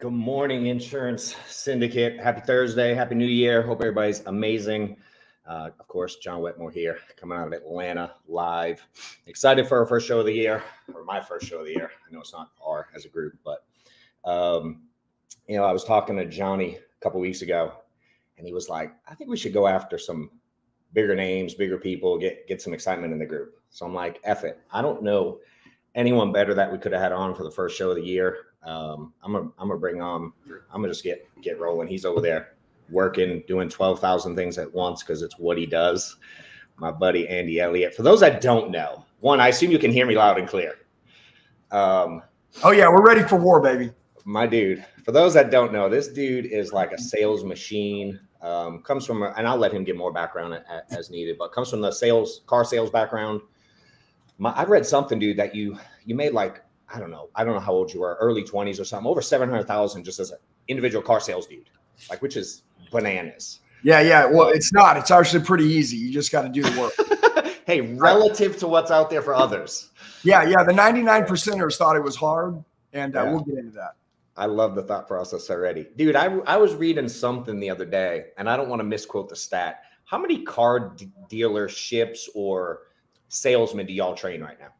Good morning, Insurance Syndicate. Happy Thursday. Happy New Year. Hope everybody's amazing. Uh, of course, John Wetmore here, coming out of Atlanta live. Excited for our first show of the year, or my first show of the year. I know it's not our as a group, but um, you know, I was talking to Johnny a couple weeks ago, and he was like, "I think we should go after some bigger names, bigger people, get get some excitement in the group." So I'm like, "Eff it." I don't know anyone better that we could have had on for the first show of the year. Um, I'm gonna I'm gonna bring on. I'm gonna just get get rolling. He's over there working, doing twelve thousand things at once because it's what he does. My buddy Andy Elliott. For those that don't know, one, I assume you can hear me loud and clear. Um, oh yeah, we're ready for war, baby. My dude. For those that don't know, this dude is like a sales machine. Um, comes from, and I'll let him get more background as needed, but comes from the sales, car sales background. My, I read something, dude, that you you made like I don't know, I don't know how old you were, early 20s or something, over 700,000 just as an individual car sales dude, like, which is bananas. Yeah, yeah. Well, it's not. It's actually pretty easy. You just got to do the work. hey, relative to what's out there for others. Yeah, yeah. The 99 percenters thought it was hard, and uh, yeah. we'll get into that. I love the thought process already. Dude, I, I was reading something the other day, and I don't want to misquote the stat. How many car dealerships or salesmen do y'all train right now?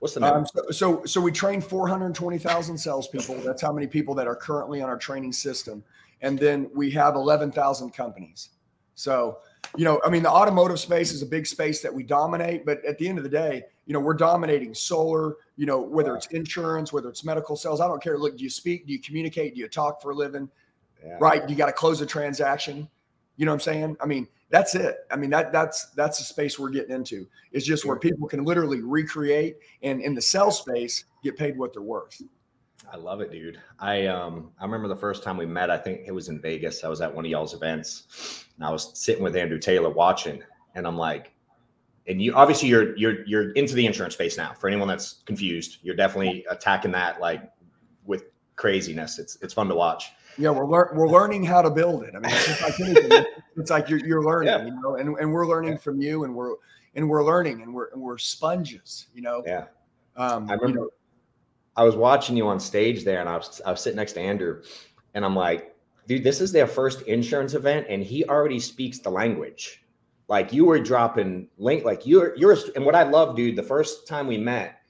What's the number? Um, so, so, so we train 420,000 salespeople. That's how many people that are currently on our training system. And then we have 11,000 companies. So, you know, I mean, the automotive space is a big space that we dominate, but at the end of the day, you know, we're dominating solar, you know, whether it's insurance, whether it's medical sales, I don't care. Look, do you speak? Do you communicate? Do you talk for a living? Yeah. Right? You got to close a transaction. You know what I'm saying? I mean, that's it. I mean, that that's that's the space we're getting into. It's just where people can literally recreate and in the sell space get paid what they're worth. I love it, dude. I um I remember the first time we met, I think it was in Vegas. I was at one of y'all's events and I was sitting with Andrew Taylor watching, and I'm like, and you obviously you're you're you're into the insurance space now. For anyone that's confused, you're definitely attacking that like with craziness. It's it's fun to watch. Yeah, we're lear- we're learning how to build it. I mean, it's like anything. it's like you're, you're learning, yeah. you know, and, and we're learning yeah. from you, and we're and we're learning, and we're and we're sponges, you know. Yeah. Um, I remember you know, I was watching you on stage there, and I was I was sitting next to Andrew, and I'm like, dude, this is their first insurance event, and he already speaks the language. Like you were dropping link, like you're you're, and what I love, dude. The first time we met,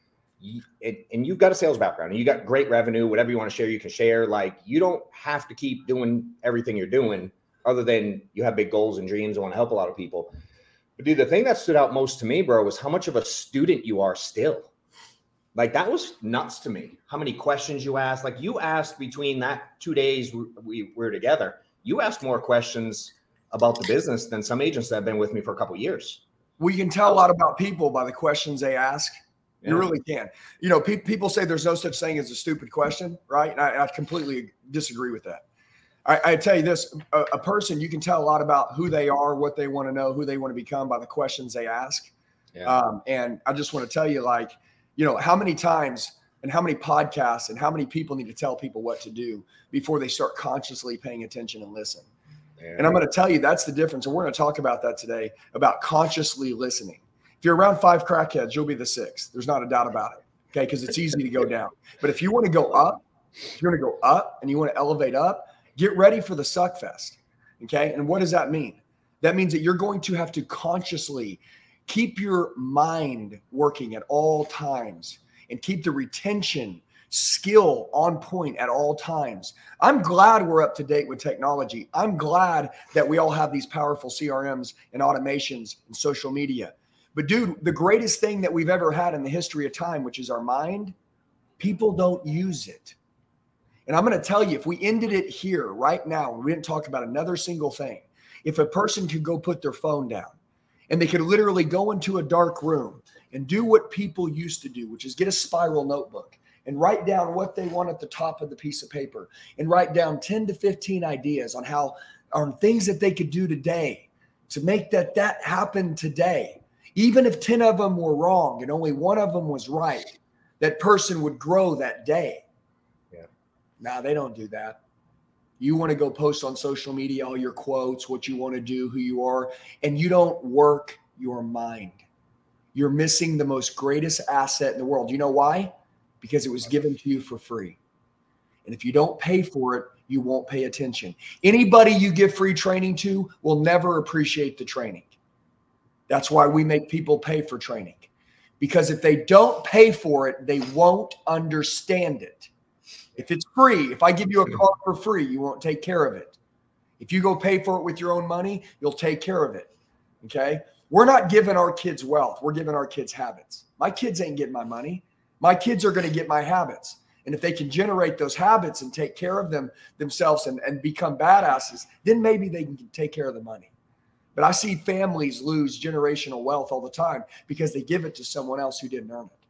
it, and you've got a sales background and you got great revenue, whatever you want to share, you can share. Like you don't have to keep doing everything you're doing, other than you have big goals and dreams and want to help a lot of people. But dude, the thing that stood out most to me, bro, was how much of a student you are still. Like that was nuts to me. How many questions you asked? Like you asked between that two days we were together, you asked more questions about the business than some agents that have been with me for a couple years. We can tell a lot about people by the questions they ask yeah. You really can. You know, pe- people say there's no such thing as a stupid question, right? And I, I completely disagree with that. I, I tell you this: a, a, person you can tell a lot about who they are, what they want to know, who they want to become by the questions they ask. Yeah. Um, and I just want to tell you, like, you know, how many times and how many podcasts and how many people need to tell people what to do before they start consciously paying attention and listen. Yeah. And I'm going to tell you that's the difference. And we're going to talk about that today about consciously listening. If you're around five crackheads, you'll be the sixth. There's not a doubt about it. Okay. Because it's easy to go down. But if you want to go up, if you're going to go up and you want to elevate up, get ready for the suck fest. Okay. And what does that mean? That means that you're going to have to consciously keep your mind working at all times and keep the retention skill on point at all times. I'm glad we're up to date with technology. I'm glad that we all have these powerful CRMs and automations and social media. But, dude, the greatest thing that we've ever had in the history of time, which is our mind, people don't use it. And I'm going to tell you, if we ended it here right now, and we didn't talk about another single thing, if a person could go put their phone down and they could literally go into a dark room and do what people used to do, which is get a spiral notebook and write down what they want at the top of the piece of paper and write down 10 to 15 ideas on how on things that they could do today to make that that happen today even if 10 of them were wrong and only one of them was right that person would grow that day yeah now they don't do that you want to go post on social media all your quotes what you want to do who you are and you don't work your mind you're missing the most greatest asset in the world you know why because it was given to you for free. And if you don't pay for it, you won't pay attention. Anybody you give free training to will never appreciate the training. That's why we make people pay for training. Because if they don't pay for it, they won't understand it. If it's free, if I give you a car for free, you won't take care of it. If you go pay for it with your own money, you'll take care of it. Okay. We're not giving our kids wealth, we're giving our kids habits. My kids ain't getting my money. My kids are going to get my habits. And if they can generate those habits and take care of them themselves and, and become badasses, then maybe they can take care of the money. But I see families lose generational wealth all the time because they give it to someone else who didn't earn it.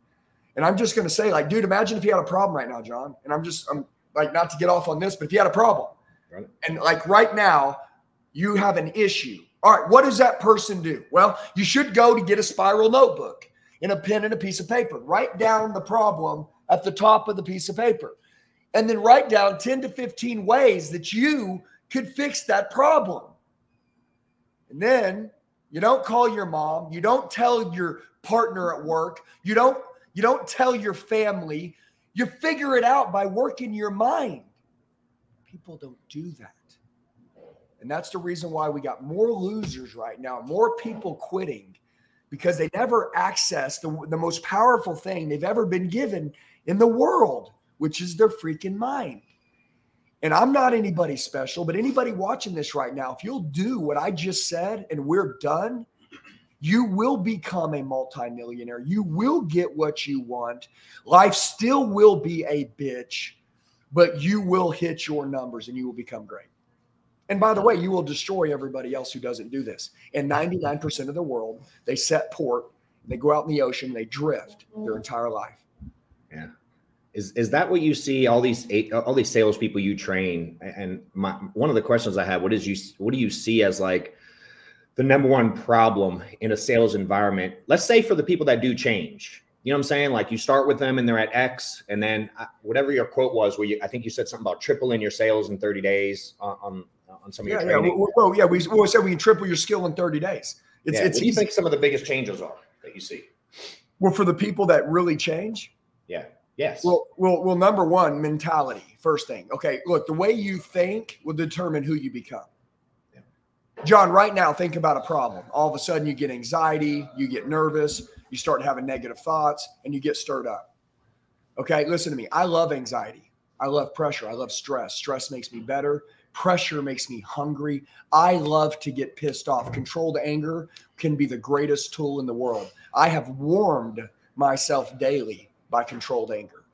And I'm just going to say, like, dude, imagine if you had a problem right now, John. And I'm just, I'm like, not to get off on this, but if you had a problem, right. and like right now, you have an issue. All right, what does that person do? Well, you should go to get a spiral notebook and a pen and a piece of paper. Write down the problem at the top of the piece of paper. And then write down 10 to 15 ways that you could fix that problem. And then you don't call your mom, you don't tell your partner at work, you don't you don't tell your family. You figure it out by working your mind. People don't do that. And that's the reason why we got more losers right now, more people quitting because they never access the, the most powerful thing they've ever been given in the world, which is their freaking mind. And I'm not anybody special, but anybody watching this right now, if you'll do what I just said and we're done, you will become a multimillionaire. You will get what you want. Life still will be a bitch, but you will hit your numbers and you will become great. And by the way, you will destroy everybody else who doesn't do this. And 99% of the world, they set port, they go out in the ocean, they drift their mm. entire life. Yeah. Is is that what you see? All these eight, all these salespeople you train, and my one of the questions I have: what is you what do you see as like the number one problem in a sales environment? Let's say for the people that do change, you know what I'm saying? Like you start with them and they're at X, and then uh, whatever your quote was, where you I think you said something about tripling your sales in 30 days on, on on some of yeah, your training. Yeah, well, yeah, we, we said we can triple your skill in 30 days. It's, yeah. it's what do you think some of the biggest changes are that you see? Well, for the people that really change. Yeah. Yes. Well, well, well. Number one, mentality. First thing. Okay. Look, the way you think will determine who you become. John, right now, think about a problem. All of a sudden, you get anxiety, you get nervous, you start having negative thoughts, and you get stirred up. Okay. Listen to me. I love anxiety. I love pressure. I love stress. Stress makes me better. Pressure makes me hungry. I love to get pissed off. Controlled anger can be the greatest tool in the world. I have warmed myself daily by controlled anger.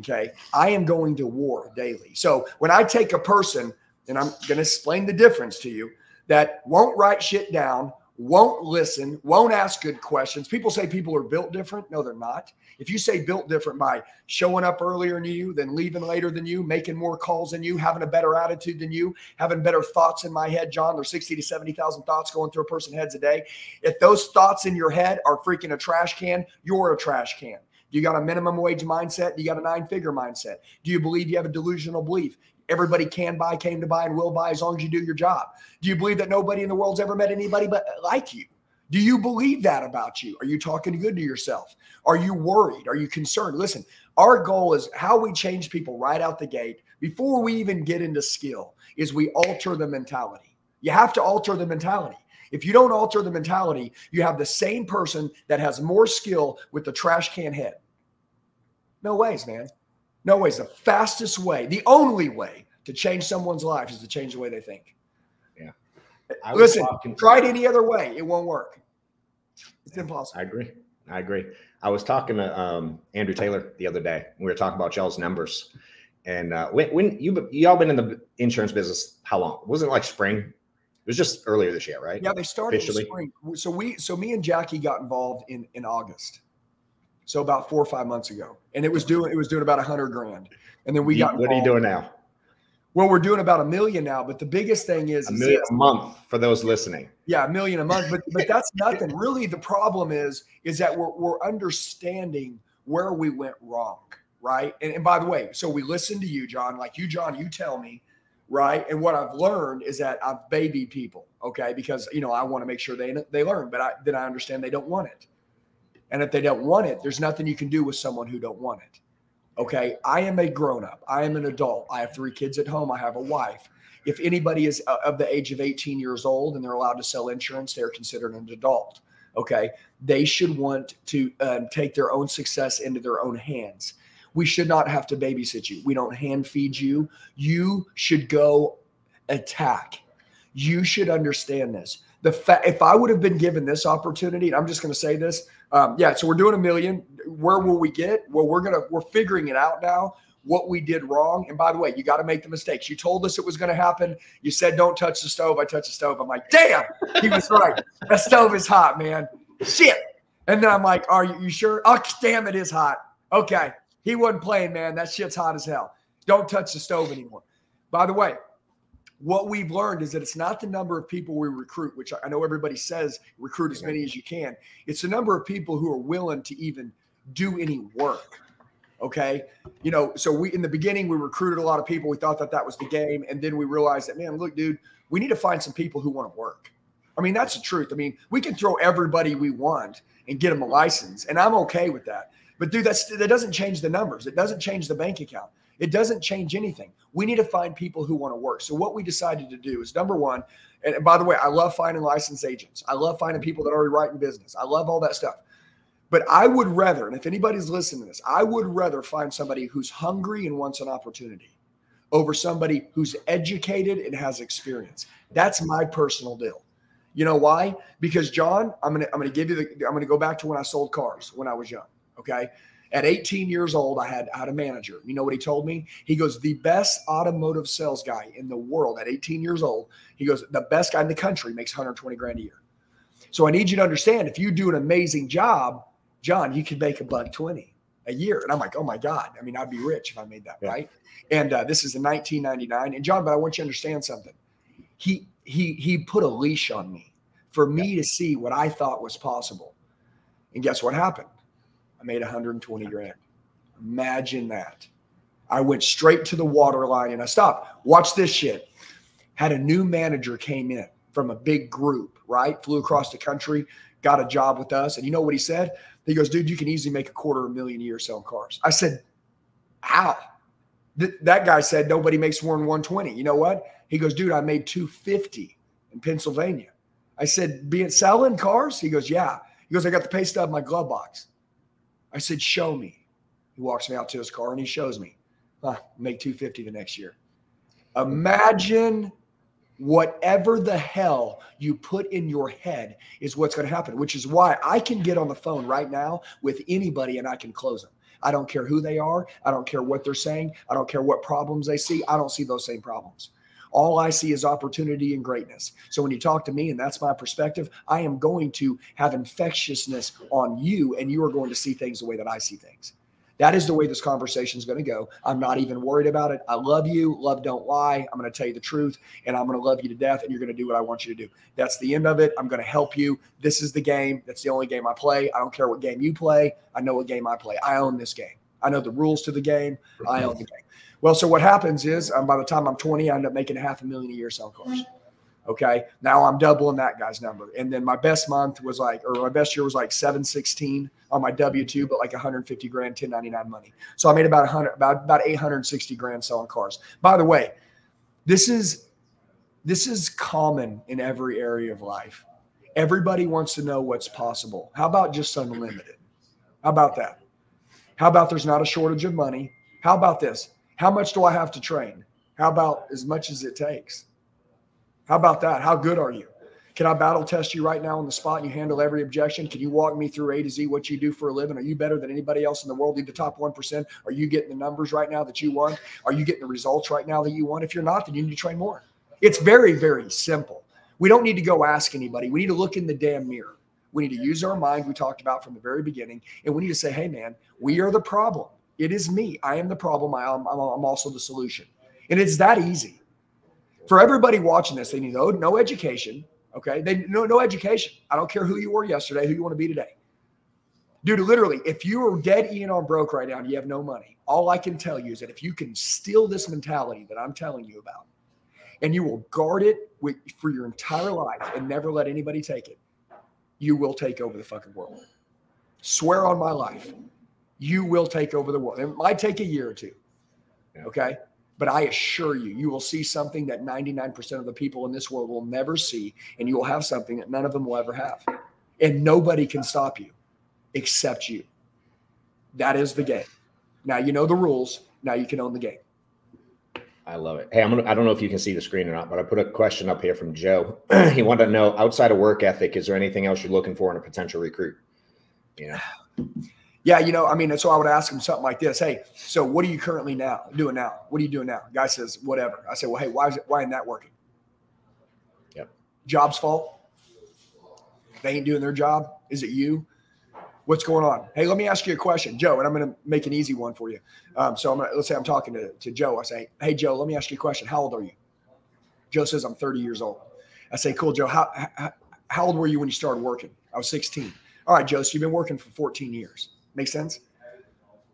Okay. I am going to war daily. So when I take a person, and I'm going to explain the difference to you, that won't write shit down, won't listen, won't ask good questions. People say people are built different. No, they're not. If you say built different by showing up earlier than you, then leaving later than you, making more calls than you, having a better attitude than you, having better thoughts in my head, John, there's 60 to 70,000 thoughts going through a person's heads a day. If those thoughts in your head are freaking a trash can, you're a trash can. Do you got a minimum wage mindset. Do you got a nine figure mindset. Do you believe you have a delusional belief? Everybody can buy, came to buy, and will buy as long as you do your job. Do you believe that nobody in the world's ever met anybody but like you? Do you believe that about you? Are you talking good to yourself? Are you worried? Are you concerned? Listen, our goal is how we change people right out the gate before we even get into skill is we alter the mentality. You have to alter the mentality. If you don't alter the mentality, you have the same person that has more skill with the trash can head. No ways, man. No ways. The fastest way, the only way to change someone's life is to change the way they think. Yeah. Listen, talking- try it any other way. It won't work. It's impossible. I agree. I agree. I was talking to um, Andrew Taylor the other day. We were talking about y'all's numbers. And uh, when, when you y'all been in the insurance business, how long? Wasn't like spring. It was just earlier this year, right? Yeah, they started Officially. in spring. So we, so me and Jackie got involved in in August. So about four or five months ago, and it was doing it was doing about a hundred grand. And then we you, got. What are you doing now? Well, we're doing about a million now, but the biggest thing is a million is, a month for those listening. Yeah, a million a month, but but that's nothing. Really, the problem is is that we're we're understanding where we went wrong, right? And, and by the way, so we listen to you, John. Like you, John, you tell me, right? And what I've learned is that I've babied people, okay, because you know I want to make sure they they learn, but I then I understand they don't want it, and if they don't want it, there's nothing you can do with someone who don't want it. Okay. I am a grown up. I am an adult. I have three kids at home. I have a wife. If anybody is uh, of the age of 18 years old and they're allowed to sell insurance, they're considered an adult. Okay. They should want to um, take their own success into their own hands. We should not have to babysit you. We don't hand feed you. You should go attack. You should understand this. The if I would have been given this opportunity, and I'm just going to say this, um, yeah. So we're doing a million. Where will we get? Well, we're gonna we're figuring it out now. What we did wrong. And by the way, you got to make the mistakes. You told us it was going to happen. You said don't touch the stove. I touch the stove. I'm like, damn, he was right. that stove is hot, man. Shit. And then I'm like, are you, you sure? Oh, damn, it is hot. Okay. He wasn't playing, man. That shit's hot as hell. Don't touch the stove anymore. By the way, what we've learned is that it's not the number of people we recruit, which I know everybody says recruit as many as you can. It's the number of people who are willing to even do any work. Okay. You know, so we, in the beginning, we recruited a lot of people. We thought that that was the game. And then we realized that, man, look, dude, we need to find some people who want to work. I mean, that's the truth. I mean, we can throw everybody we want and get them a license, and I'm okay with that. But dude, that's that doesn't change the numbers. It doesn't change the bank account. It doesn't change anything. We need to find people who want to work. So what we decided to do is number one, and by the way, I love finding licensed agents. I love finding people that are already writing business. I love all that stuff. But I would rather, and if anybody's listening to this, I would rather find somebody who's hungry and wants an opportunity over somebody who's educated and has experience. That's my personal deal. You know why? Because John, I'm gonna I'm gonna give you the I'm gonna go back to when I sold cars when I was young. Okay. At 18 years old, I had, I had a manager. You know what he told me? He goes, the best automotive sales guy in the world at 18 years old. He goes, the best guy in the country makes 120 grand a year. So I need you to understand if you do an amazing job, John, you could make a buck 20 a year. And I'm like, oh my God. I mean, I'd be rich if I made that, yeah. right? And uh, this is in 1999. And John, but I want you to understand something. He he he put a leash on me for me yeah. to see what I thought was possible. And guess what happened? Made 120 grand. Imagine that. I went straight to the water line and I stopped. Watch this shit. Had a new manager came in from a big group, right? Flew across the country, got a job with us. And you know what he said? He goes, dude, you can easily make a quarter of a million a year selling cars. I said, how? Th- that guy said nobody makes more than 120. You know what? He goes, dude, I made 250 in Pennsylvania. I said, being selling cars? He goes, yeah. He goes, I got the pay stub in my glove box. I said, show me. He walks me out to his car and he shows me. Huh, make 250 the next year. Imagine whatever the hell you put in your head is what's going to happen, which is why I can get on the phone right now with anybody and I can close them. I don't care who they are. I don't care what they're saying. I don't care what problems they see. I don't see those same problems. All I see is opportunity and greatness. So when you talk to me, and that's my perspective, I am going to have infectiousness on you, and you are going to see things the way that I see things. That is the way this conversation is going to go. I'm not even worried about it. I love you. Love don't lie. I'm going to tell you the truth and I'm going to love you to death and you're going to do what I want you to do. That's the end of it. I'm going to help you. This is the game. That's the only game I play. I don't care what game you play. I know what game I play. I own this game. I know the rules to the game. I own the game. Well, so what happens is um, by the time I'm 20, I end up making a half a million a year selling cars. Okay. Now I'm doubling that guy's number. And then my best month was like, or my best year was like 716 on my W 2, but like 150 grand, 1099 money. So I made about 100, about, about 860 grand selling cars. By the way, this is, this is common in every area of life. Everybody wants to know what's possible. How about just unlimited? How about that? How about there's not a shortage of money? How about this? How much do I have to train? How about as much as it takes? How about that? How good are you? Can I battle test you right now on the spot and you handle every objection? Can you walk me through A to Z what you do for a living? Are you better than anybody else in the world? Are you the top 1%? Are you getting the numbers right now that you want? Are you getting the results right now that you want? If you're not, then you need to train more. It's very, very simple. We don't need to go ask anybody. We need to look in the damn mirror. We need to use our mind, we talked about from the very beginning, and we need to say, hey, man, we are the problem. It is me. I am the problem. I am, I'm also the solution. And it's that easy. For everybody watching this, they need no, no education. Okay. They no no education. I don't care who you were yesterday, who you want to be today. Dude, literally, if you are dead Ian on broke right now and you have no money, all I can tell you is that if you can steal this mentality that I'm telling you about, and you will guard it with, for your entire life and never let anybody take it, you will take over the fucking world. Swear on my life, you will take over the world. It might take a year or two. Okay. But I assure you, you will see something that 99% of the people in this world will never see, and you will have something that none of them will ever have. And nobody can stop you except you. That is the game. Now you know the rules. Now you can own the game. I love it. Hey, I'm gonna, I don't know if you can see the screen or not, but I put a question up here from Joe. he wanted to know outside of work ethic, is there anything else you're looking for in a potential recruit? You know? Yeah, you know, I mean, so I would ask him something like this: Hey, so what are you currently now doing now? What are you doing now? Guy says, whatever. I say, well, hey, why is it? Why isn't that working? Yep. Job's fault. They ain't doing their job. Is it you? What's going on? Hey, let me ask you a question, Joe, and I'm going to make an easy one for you. Um, so I'm gonna, let's say I'm talking to, to Joe. I say, hey, Joe, let me ask you a question. How old are you? Joe says, I'm 30 years old. I say, cool, Joe. How, how, how old were you when you started working? I was 16. All right, Joe. So you've been working for 14 years. Make sense?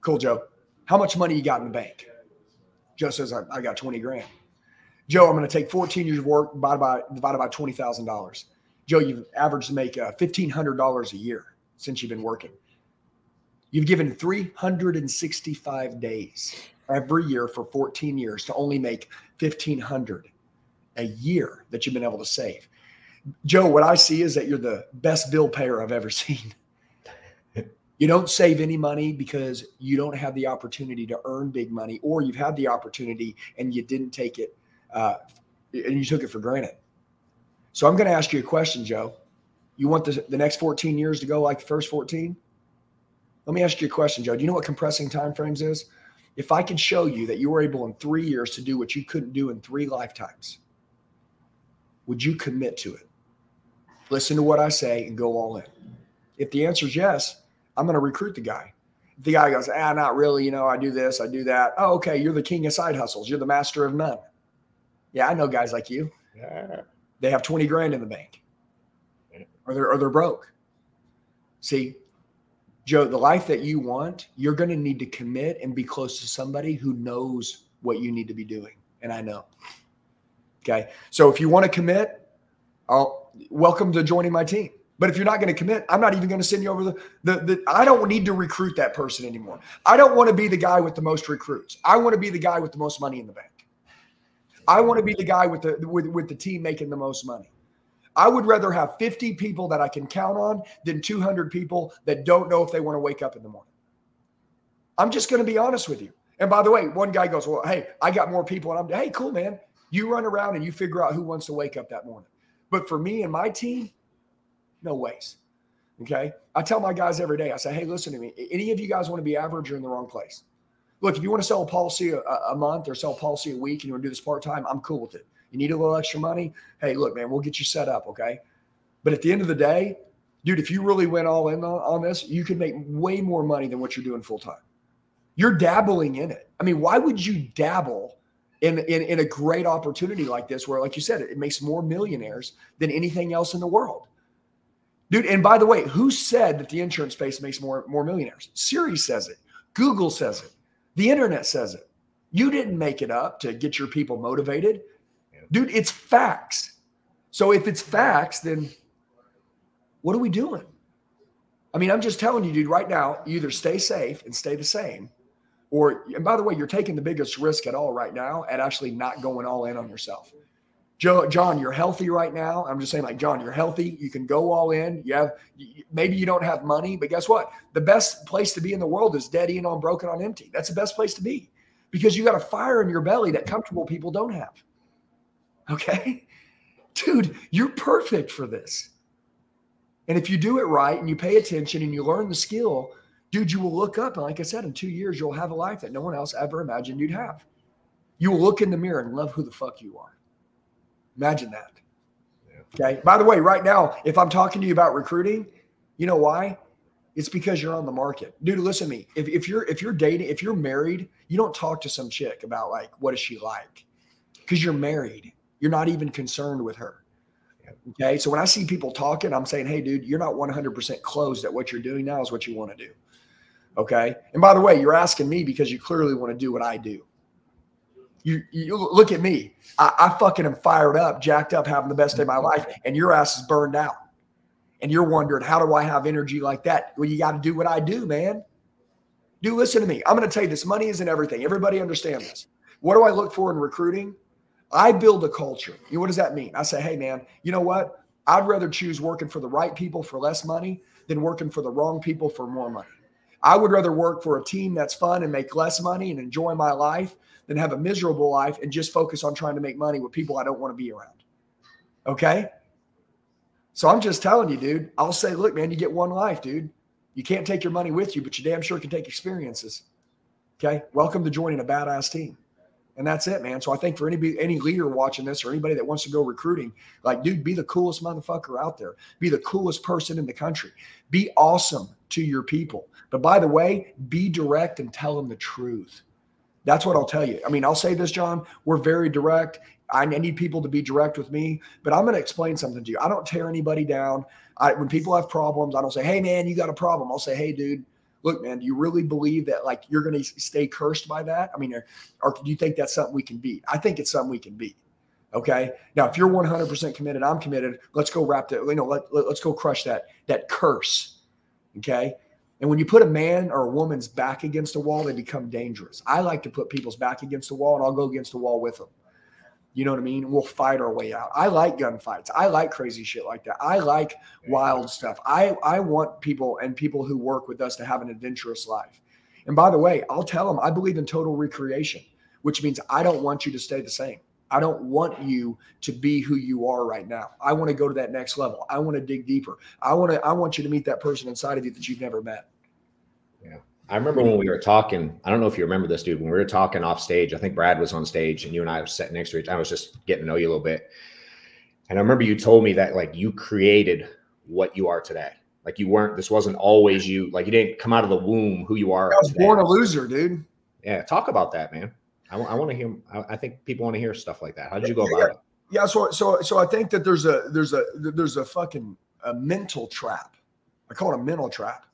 Cool, Joe. How much money you got in the bank? Joe says, I, I got 20 grand. Joe, I'm going to take 14 years of work divided by, divided by $20,000. Joe, you've averaged to make uh, $1,500 a year since you've been working. You've given 365 days every year for 14 years to only make 1500 a year that you've been able to save. Joe, what I see is that you're the best bill payer I've ever seen. You don't save any money because you don't have the opportunity to earn big money, or you've had the opportunity and you didn't take it, uh, and you took it for granted. So I'm going to ask you a question, Joe. You want the, the next 14 years to go like the first 14? Let me ask you a question, Joe. Do you know what compressing time frames is? If I could show you that you were able in three years to do what you couldn't do in three lifetimes, would you commit to it? Listen to what I say and go all in. If the answer is yes, I'm going to recruit the guy. The guy goes, ah, not really. You know, I do this, I do that. Oh, okay. You're the king of side hustles. You're the master of none. Yeah, I know guys like you. Yeah. They have 20 grand in the bank or they're, or they're broke. See, Joe, the life that you want, you're going to need to commit and be close to somebody who knows what you need to be doing. And I know. Okay. So if you want to commit, I'll welcome to joining my team. But if you're not going to commit, I'm not even going to send you over the, the, the, I don't need to recruit that person anymore. I don't want to be the guy with the most recruits. I want to be the guy with the most money in the bank. I want to be the guy with the with, with the team making the most money. I would rather have 50 people that I can count on than 200 people that don't know if they want to wake up in the morning. I'm just going to be honest with you. And by the way, one guy goes, Well, hey, I got more people. And I'm, hey, cool, man. You run around and you figure out who wants to wake up that morning. But for me and my team, no ways. Okay. I tell my guys every day, I say, hey, listen to me. Any of you guys want to be average, you're in the wrong place. Look, if you want to sell a policy a, a month or sell a policy a week and you want to do this part time, I'm cool with it. You need a little extra money. Hey, look, man, we'll get you set up. Okay. But at the end of the day, dude, if you really went all in on, on this, you could make way more money than what you're doing full time. You're dabbling in it. I mean, why would you dabble in, in, in a great opportunity like this, where, like you said, it, it makes more millionaires than anything else in the world? Dude, and by the way, who said that the insurance space makes more, more millionaires? Siri says it. Google says it. The internet says it. You didn't make it up to get your people motivated. Dude, it's facts. So if it's facts, then what are we doing? I mean, I'm just telling you, dude, right now, either stay safe and stay the same, or, and by the way, you're taking the biggest risk at all right now at actually not going all in on yourself. Joe, John, you're healthy right now. I'm just saying, like, John, you're healthy. You can go all in. You have maybe you don't have money, but guess what? The best place to be in the world is dead eating on broken on empty. That's the best place to be because you got a fire in your belly that comfortable people don't have. Okay. Dude, you're perfect for this. And if you do it right and you pay attention and you learn the skill, dude, you will look up. And like I said, in two years, you'll have a life that no one else ever imagined you'd have. You will look in the mirror and love who the fuck you are. Imagine that. Yeah. Okay. By the way, right now, if I'm talking to you about recruiting, you know why? It's because you're on the market. Dude, listen to me. If, if you're if you're dating, if you're married, you don't talk to some chick about like what is she like? Because you're married. You're not even concerned with her. Okay. So when I see people talking, I'm saying, hey, dude, you're not 100% closed at what you're doing now is what you want to do. Okay. And by the way, you're asking me because you clearly want to do what I do. You, you look at me. I, I fucking am fired up, jacked up, having the best day of my mm-hmm. life, and your ass is burned out. And you're wondering, how do I have energy like that? Well, you got to do what I do, man. Do listen to me. I'm going to tell you this money isn't everything. Everybody understand this. What do I look for in recruiting? I build a culture. You know, what does that mean? I say, hey, man, you know what? I'd rather choose working for the right people for less money than working for the wrong people for more money. I would rather work for a team that's fun and make less money and enjoy my life than have a miserable life and just focus on trying to make money with people I don't want to be around. Okay. So I'm just telling you, dude, I'll say, look, man, you get one life, dude. You can't take your money with you, but you damn sure can take experiences. Okay. Welcome to joining a badass team. And that's it, man. So I think for any any leader watching this or anybody that wants to go recruiting, like, dude, be the coolest motherfucker out there. Be the coolest person in the country. Be awesome to your people. But by the way, be direct and tell them the truth. That's what I'll tell you. I mean, I'll say this, John. We're very direct. I need people to be direct with me, but I'm going to explain something to you. I don't tear anybody down. I, when people have problems, I don't say, "Hey, man, you got a problem." I'll say, "Hey, dude, look, man, do you really believe that like you're going to stay cursed by that? I mean, or, or do you think that's something we can beat? I think it's something we can beat. Okay. Now, if you're 100% committed, I'm committed. Let's go wrap that. You know, let, let, let's go crush that that curse. Okay. And when you put a man or a woman's back against a wall, they become dangerous. I like to put people's back against the wall and I'll go against the wall with them. You know what I mean? We'll fight our way out. I like gunfights. I like crazy shit like that. I like wild stuff. I, I want people and people who work with us to have an adventurous life. And by the way, I'll tell them I believe in total recreation, which means I don't want you to stay the same. I don't want you to be who you are right now. I want to go to that next level. I want to dig deeper. I want to I want you to meet that person inside of you that you've never met. I remember when we were talking, I don't know if you remember this, dude, when we were talking off stage, I think Brad was on stage and you and I were sitting next to each I was just getting to know you a little bit. And I remember you told me that like you created what you are today. Like you weren't, this wasn't always you. Like you didn't come out of the womb who you are. I was today. born a loser, dude. Yeah. Talk about that, man. I, I want to hear, I, I, think people want to hear stuff like that. How did you go about yeah. it? Yeah. So, so, so I think that there's a, there's a, there's a fucking a mental trap. I call it a mental trap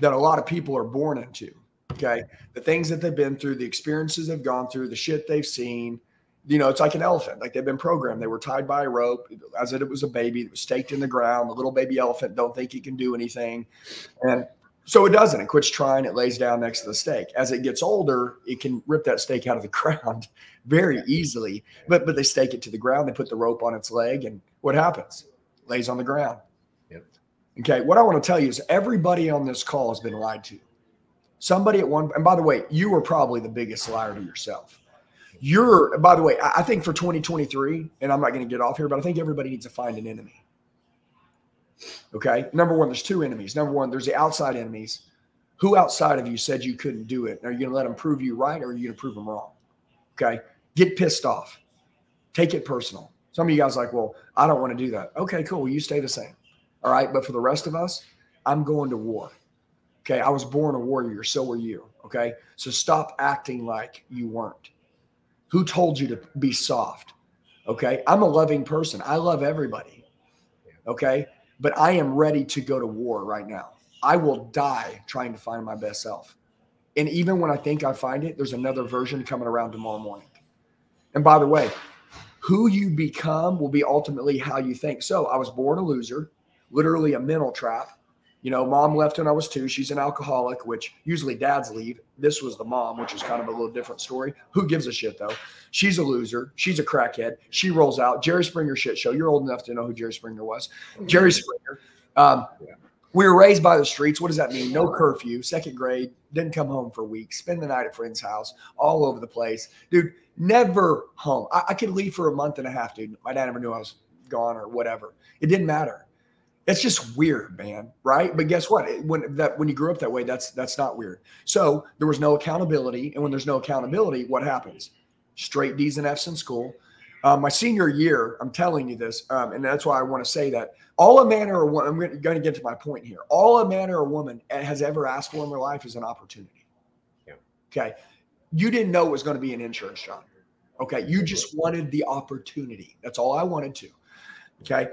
that a lot of people are born into. Okay. The things that they've been through, the experiences they've gone through, the shit they've seen. You know, it's like an elephant. Like they've been programmed. They were tied by a rope as it was a baby. It was staked in the ground. The little baby elephant don't think he can do anything. And so it doesn't. It quits trying. It lays down next to the stake. As it gets older, it can rip that stake out of the ground very easily. But but they stake it to the ground. They put the rope on its leg, and what happens? It lays on the ground. Okay. What I want to tell you is everybody on this call has been lied to. Somebody at one, and by the way, you were probably the biggest liar to yourself. You're, by the way, I think for 2023, and I'm not going to get off here, but I think everybody needs to find an enemy. Okay. Number one, there's two enemies. Number one, there's the outside enemies. Who outside of you said you couldn't do it? Are you going to let them prove you right or are you going to prove them wrong? Okay. Get pissed off. Take it personal. Some of you guys like, well, I don't want to do that. Okay, cool. Well, you stay the same. All right. But for the rest of us, I'm going to war. Okay. I was born a warrior. So were you. Okay. So stop acting like you weren't. Who told you to be soft? Okay. I'm a loving person. I love everybody. Okay. But I am ready to go to war right now. I will die trying to find my best self. And even when I think I find it, there's another version coming around tomorrow morning. And by the way, who you become will be ultimately how you think. So I was born a loser literally a mental trap. You know, mom left when I was two. She's an alcoholic, which usually dads leave. This was the mom, which is kind of a little different story. Who gives a shit though? She's a loser. She's a crackhead. She rolls out. Jerry Springer shit show. You're old enough to know who Jerry Springer was. Jerry Springer. Um, we were raised by the streets. What does that mean? No curfew. Second grade. Didn't come home for weeks. Spend the night at friend's house. All over the place, dude. Never home. I, I could leave for a month and a half, dude. My dad never knew I was gone or whatever. It didn't matter. It's just weird, man. Right? But guess what? When that when you grew up that way, that's that's not weird. So there was no accountability, and when there's no accountability, what happens? Straight D's and F's in school. Um, my senior year, I'm telling you this, um, and that's why I want to say that all a man or a woman, I'm going to get to my point here. All a man or a woman has ever asked for in their life is an opportunity. Yeah. Okay. You didn't know it was going to be an insurance job. Okay. You just wanted the opportunity. That's all I wanted to. Okay.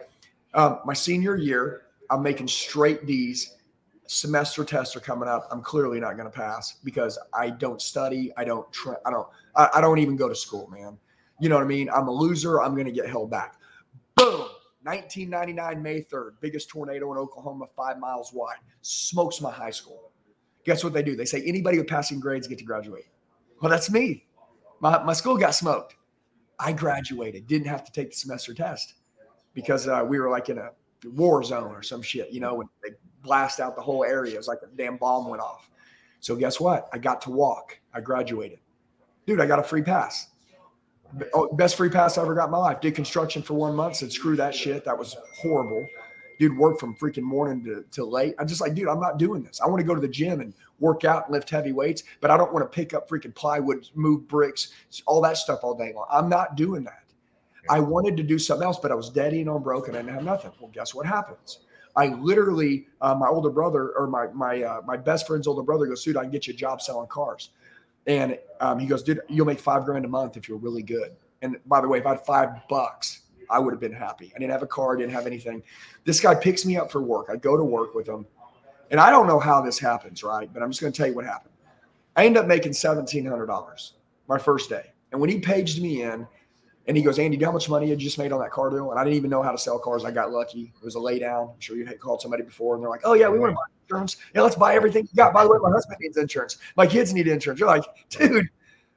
Um, my senior year, I'm making straight D's. Semester tests are coming up. I'm clearly not going to pass because I don't study. I don't. Tra- I don't. I, I don't even go to school, man. You know what I mean? I'm a loser. I'm going to get held back. Boom. 1999, May 3rd, biggest tornado in Oklahoma, five miles wide, smokes my high school. Guess what they do? They say anybody with passing grades get to graduate. Well, that's me. My, my school got smoked. I graduated, didn't have to take the semester test because uh, we were like in a war zone or some shit, you know, when they blast out the whole area. It was like a damn bomb went off. So guess what? I got to walk. I graduated. Dude, I got a free pass. Oh, best free pass I ever got in my life. Did construction for one month. Said screw that shit. That was horrible. Dude, work from freaking morning to, to late. I'm just like, dude, I'm not doing this. I want to go to the gym and work out and lift heavy weights, but I don't want to pick up freaking plywood, move bricks, all that stuff all day long. I'm not doing that. I wanted to do something else, but I was dead and on broke and I didn't have nothing. Well, guess what happens? I literally, uh, my older brother or my my uh, my best friend's older brother goes, dude, I can get you a job selling cars. And um, he goes, dude, you'll make five grand a month if you're really good. And by the way, if I had five bucks, I would have been happy. I didn't have a car, didn't have anything. This guy picks me up for work. I go to work with him. And I don't know how this happens, right? But I'm just going to tell you what happened. I end up making $1,700 my first day. And when he paged me in, and he goes, Andy, do you know how much money you just made on that car deal? And I didn't even know how to sell cars. I got lucky. It was a lay down. I'm sure you had called somebody before, and they're like, "Oh yeah, we want to buy insurance. Yeah, let's buy everything you got." By the way, my husband needs insurance. My kids need insurance. You're like, dude,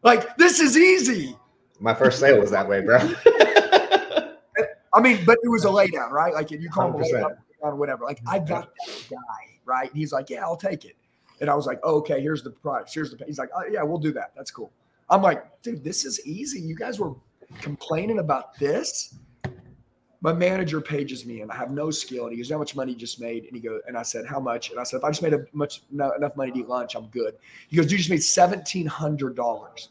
like this is easy. My first sale was that way, bro. I mean, but it was a lay down, right? Like if you call him a lay or whatever. Like I got that guy, right? And he's like, "Yeah, I'll take it." And I was like, oh, "Okay, here's the price. Here's the." He's like, oh, "Yeah, we'll do that. That's cool." I'm like, "Dude, this is easy. You guys were complaining about this. My manager pages me and I have no skill. And he goes, How much money you just made? And he goes, and I said, How much? And I said, If I just made a much no, enough money to eat lunch, I'm good. He goes, You just made seventeen hundred dollars.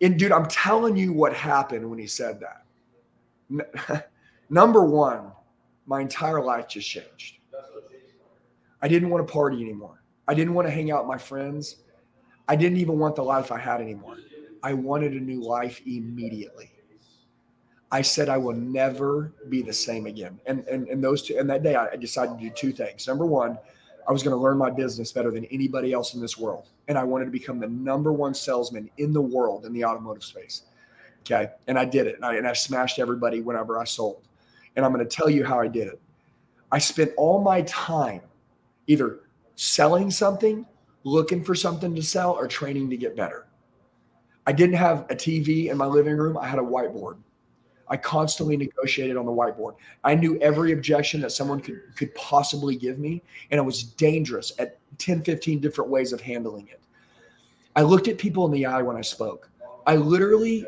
And dude, I'm telling you what happened when he said that. Number one, my entire life just changed. I didn't want to party anymore. I didn't want to hang out with my friends. I didn't even want the life I had anymore. I wanted a new life immediately. I said I will never be the same again. And and, and those two and that day I decided to do two things. Number one, I was going to learn my business better than anybody else in this world. And I wanted to become the number one salesman in the world in the automotive space. Okay. And I did it. And I, and I smashed everybody whenever I sold. And I'm going to tell you how I did it. I spent all my time either selling something, looking for something to sell, or training to get better. I didn't have a TV in my living room. I had a whiteboard. I constantly negotiated on the whiteboard. I knew every objection that someone could could possibly give me, and it was dangerous at 10, 15 different ways of handling it. I looked at people in the eye when I spoke. I literally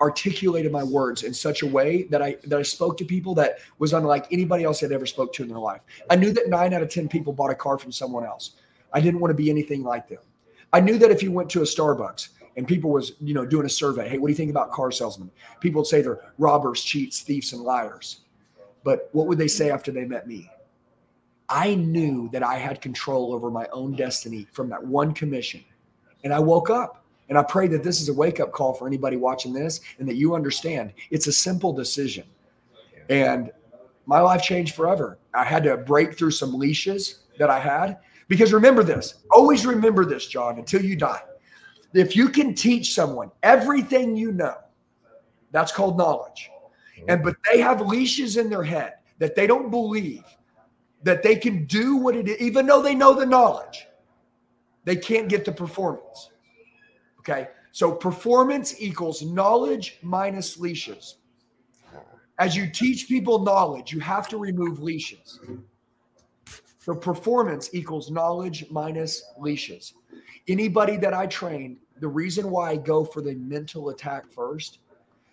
articulated my words in such a way that I that I spoke to people that was unlike anybody else I'd ever spoke to in their life. I knew that nine out of 10 people bought a car from someone else. I didn't want to be anything like them. I knew that if you went to a Starbucks and people was you know doing a survey. Hey what do you think about car salesmen? People would say they're robbers cheats thieves and liars. But what would they say after they met me? I knew that i had control over my own destiny from that one commission. And i woke up and i pray that this is a wake-up call for anybody watching this and that you understand it's a simple decision. And my life changed forever. I had to break through some leashes that i had. Because remember this always remember this john until you die if you can teach someone everything you know, that's called knowledge. Mm-hmm. And but they have leashes in their head that they don't believe that they can do what it is, even though they know the knowledge, they can't get the performance. Okay. So performance equals knowledge minus leashes. As you teach people knowledge, you have to remove leashes. So performance equals knowledge minus leashes. Anybody that I train, the reason why I go for the mental attack first,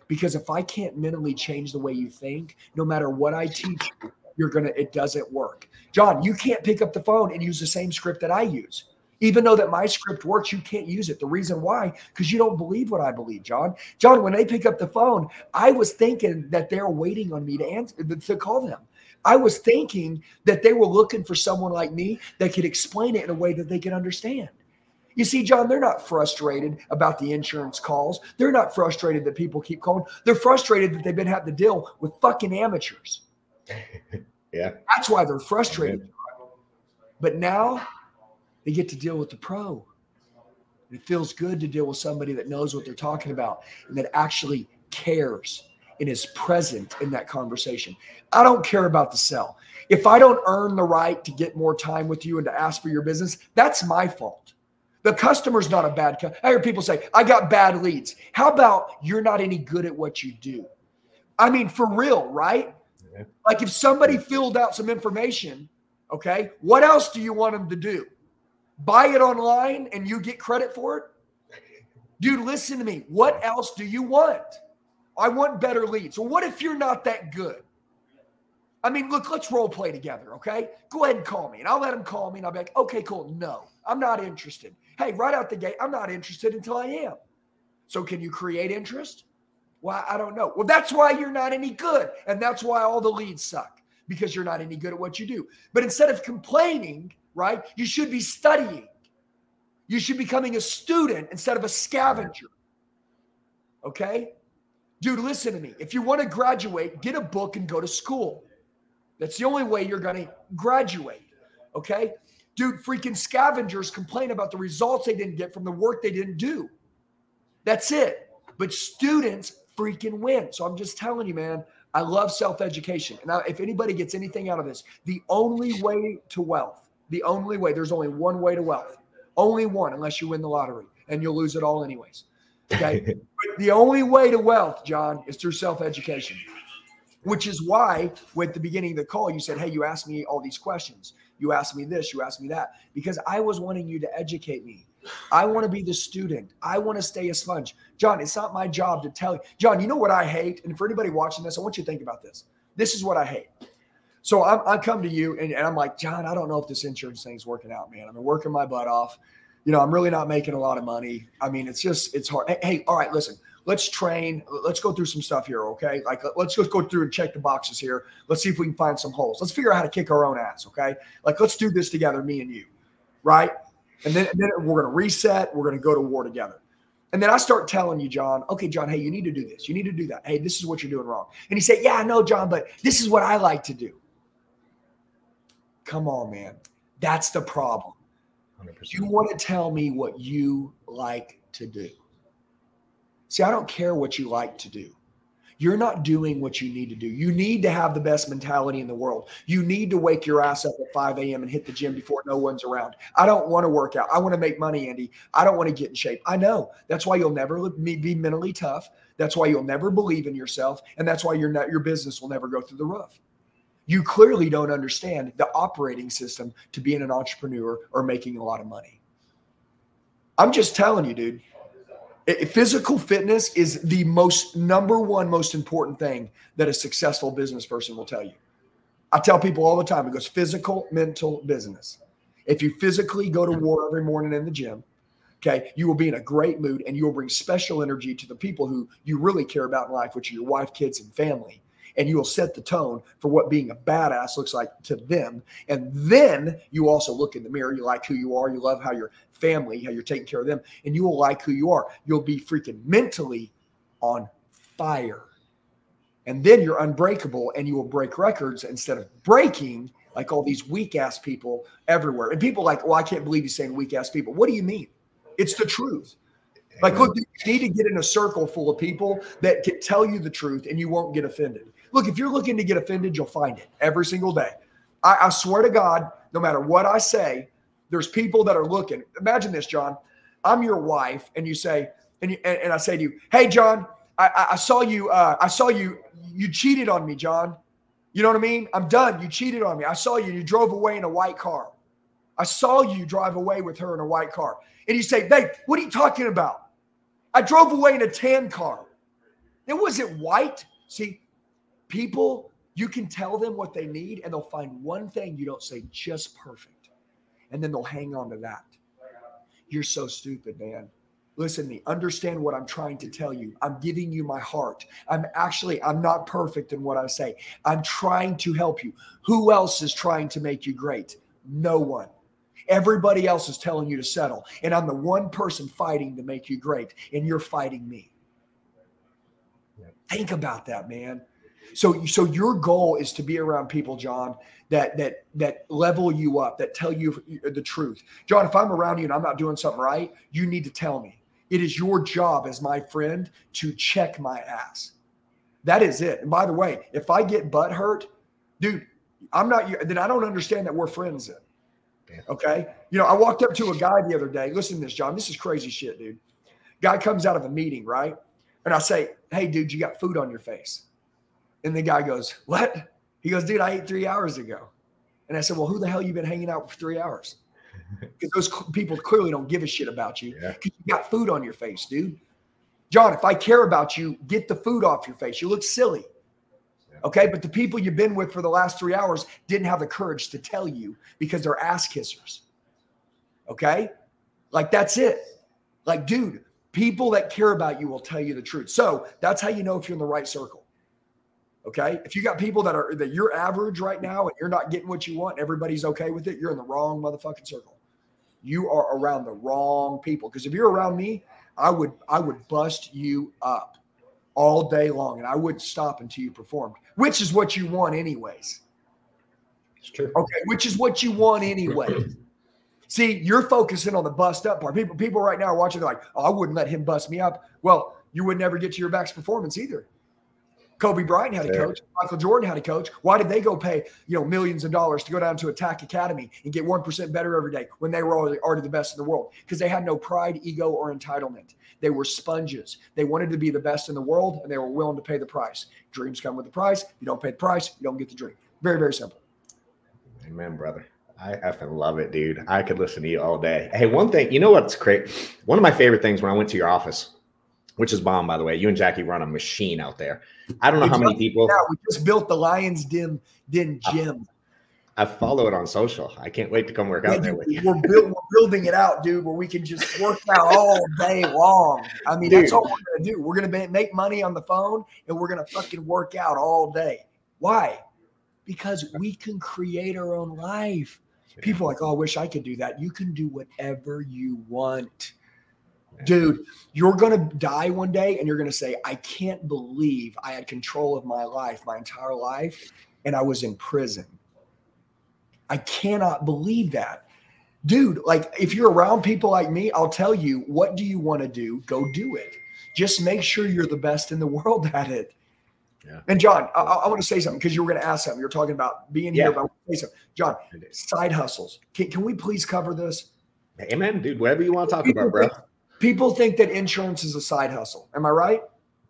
because if I can't mentally change the way you think, no matter what I teach you, you're gonna it doesn't work. John, you can't pick up the phone and use the same script that I use. Even though that my script works, you can't use it. The reason why, because you don't believe what I believe, John. John, when they pick up the phone, I was thinking that they're waiting on me to answer to call them. I was thinking that they were looking for someone like me that could explain it in a way that they could understand. You see, John, they're not frustrated about the insurance calls. They're not frustrated that people keep calling. They're frustrated that they've been having to deal with fucking amateurs. yeah. That's why they're frustrated. But now they get to deal with the pro. It feels good to deal with somebody that knows what they're talking about and that actually cares and is present in that conversation. I don't care about the sell. If I don't earn the right to get more time with you and to ask for your business, that's my fault. The customer's not a bad. customer. I hear people say, I got bad leads. How about you're not any good at what you do? I mean, for real, right? Yeah. Like if somebody filled out some information, okay, what else do you want them to do? Buy it online and you get credit for it? Dude, listen to me. What else do you want? I want better leads. Well, what if you're not that good? I mean, look, let's role play together, okay? Go ahead and call me, and I'll let him call me, and I'll be like, okay, cool. No, I'm not interested. Hey, right out the gate, I'm not interested until I am. So, can you create interest? Well, I don't know. Well, that's why you're not any good. And that's why all the leads suck because you're not any good at what you do. But instead of complaining, right, you should be studying. You should be becoming a student instead of a scavenger. Okay? Dude, listen to me. If you want to graduate, get a book and go to school. That's the only way you're going to graduate. Okay? Dude, freaking scavengers complain about the results they didn't get from the work they didn't do. That's it. But students freaking win. So I'm just telling you, man, I love self education. Now, if anybody gets anything out of this, the only way to wealth, the only way, there's only one way to wealth, only one, unless you win the lottery and you'll lose it all anyways. Okay. the only way to wealth, John, is through self education, which is why, with the beginning of the call, you said, Hey, you asked me all these questions. You asked me this, you asked me that, because I was wanting you to educate me. I want to be the student. I want to stay a sponge. John, it's not my job to tell you. John, you know what I hate? And for anybody watching this, I want you to think about this. This is what I hate. So I'm, I come to you and, and I'm like, John, I don't know if this insurance thing's working out, man. I've been working my butt off you know, I'm really not making a lot of money. I mean, it's just, it's hard. Hey, hey, all right, listen, let's train. Let's go through some stuff here. Okay. Like, let's just go through and check the boxes here. Let's see if we can find some holes. Let's figure out how to kick our own ass. Okay. Like, let's do this together, me and you. Right. And then, and then we're going to reset. We're going to go to war together. And then I start telling you, John, okay, John, hey, you need to do this. You need to do that. Hey, this is what you're doing wrong. And he said, yeah, I know, John, but this is what I like to do. Come on, man. That's the problem. 100%. You want to tell me what you like to do. See, I don't care what you like to do. You're not doing what you need to do. You need to have the best mentality in the world. You need to wake your ass up at 5 a.m. and hit the gym before no one's around. I don't want to work out. I want to make money, Andy. I don't want to get in shape. I know. That's why you'll never be mentally tough. That's why you'll never believe in yourself. And that's why your, your business will never go through the roof you clearly don't understand the operating system to being an entrepreneur or making a lot of money. I'm just telling you, dude. Physical fitness is the most number one most important thing that a successful business person will tell you. I tell people all the time it goes physical, mental, business. If you physically go to war every morning in the gym, okay, you will be in a great mood and you will bring special energy to the people who you really care about in life, which are your wife, kids, and family and you will set the tone for what being a badass looks like to them. And then you also look in the mirror. You like who you are. You love how your family, how you're taking care of them, and you will like who you are. You'll be freaking mentally on fire. And then you're unbreakable and you will break records instead of breaking like all these weak ass people everywhere. And people like, well, I can't believe you're saying weak ass people. What do you mean? It's the truth. Like, look, you need to get in a circle full of people that can tell you the truth and you won't get offended. Look, if you're looking to get offended, you'll find it every single day. I, I swear to God, no matter what I say, there's people that are looking. Imagine this, John. I'm your wife, and you say, and, you, and, and I say to you, "Hey, John, I, I saw you. Uh, I saw you. You cheated on me, John. You know what I mean? I'm done. You cheated on me. I saw you. You drove away in a white car. I saw you drive away with her in a white car. And you say, babe, what are you talking about? I drove away in a tan car. It wasn't white. See, people, you can tell them what they need, and they'll find one thing you don't say just perfect. And then they'll hang on to that. You're so stupid, man. Listen to me. Understand what I'm trying to tell you. I'm giving you my heart. I'm actually, I'm not perfect in what I say. I'm trying to help you. Who else is trying to make you great? No one. Everybody else is telling you to settle. And I'm the one person fighting to make you great. And you're fighting me. Think about that, man. So, so your goal is to be around people, John, that that that level you up, that tell you the truth. John, if I'm around you and I'm not doing something right, you need to tell me. It is your job as my friend to check my ass. That is it. And by the way, if I get butt hurt, dude, I'm not, then I don't understand that we're friends then. Okay. You know, I walked up to a guy the other day. Listen to this, John. This is crazy shit, dude. Guy comes out of a meeting, right? And I say, Hey, dude, you got food on your face. And the guy goes, What? He goes, Dude, I ate three hours ago. And I said, Well, who the hell you been hanging out for three hours? because those people clearly don't give a shit about you because yeah. you got food on your face, dude. John, if I care about you, get the food off your face. You look silly. Okay. But the people you've been with for the last three hours didn't have the courage to tell you because they're ass kissers. Okay. Like that's it. Like, dude, people that care about you will tell you the truth. So that's how you know if you're in the right circle. Okay. If you got people that are that you're average right now and you're not getting what you want, everybody's okay with it, you're in the wrong motherfucking circle. You are around the wrong people. Because if you're around me, I would I would bust you up all day long and I wouldn't stop until you performed, which is what you want anyways. It's true. Okay, which is what you want anyway. See, you're focusing on the bust up part. People, people right now are watching, they're like, oh, I wouldn't let him bust me up. Well, you would never get to your max performance either. Kobe Bryant had a coach. Michael Jordan had a coach. Why did they go pay you know millions of dollars to go down to Attack Academy and get one percent better every day when they were already, already the best in the world? Because they had no pride, ego, or entitlement. They were sponges. They wanted to be the best in the world, and they were willing to pay the price. Dreams come with a price. You don't pay the price, you don't get the dream. Very very simple. Amen, brother. I effing love it, dude. I could listen to you all day. Hey, one thing, you know what's great? One of my favorite things when I went to your office which is bomb, by the way. You and Jackie run a machine out there. I don't know how many people. Yeah, we just built the Lions Den Den gym. I, I follow it on social. I can't wait to come work yeah, out there with you. We're, build, we're, building it out, dude, where we can just work out all day long. I mean, dude. that's all we're gonna do. We're gonna make money on the phone, and we're gonna fucking work out all day. Why? Because we can create our own life. People like, oh, I wish I could do that. You can do whatever you want dude, you're going to die one day and you're going to say, I can't believe I had control of my life my entire life and I was in prison. I cannot believe that. Dude, like if you're around people like me, I'll tell you, what do you want to do? Go do it. Just make sure you're the best in the world at it. Yeah. And John, I, I want to say something because you were going to ask something. You're talking about being yeah. here, but I want to say something. John, side hustles. Can, can we please cover this? Amen, dude. Whatever you want to talk about, bro. People think that insurance is a side hustle. Am I right?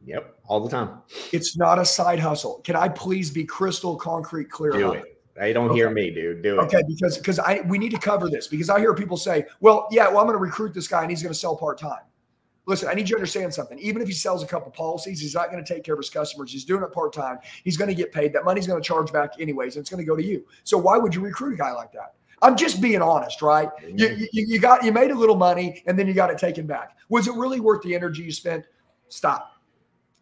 Yep, all the time. It's not a side hustle. Can I please be crystal concrete clear? Do it. They don't okay. hear me, dude. Do it. Okay, because because I we need to cover this because I hear people say, "Well, yeah, well, I'm going to recruit this guy and he's going to sell part time." Listen, I need you to understand something. Even if he sells a couple policies, he's not going to take care of his customers. He's doing it part time. He's going to get paid. That money's going to charge back anyways, and it's going to go to you. So why would you recruit a guy like that? I'm just being honest, right? You, you, you got you made a little money and then you got it taken back. Was it really worth the energy you spent? Stop.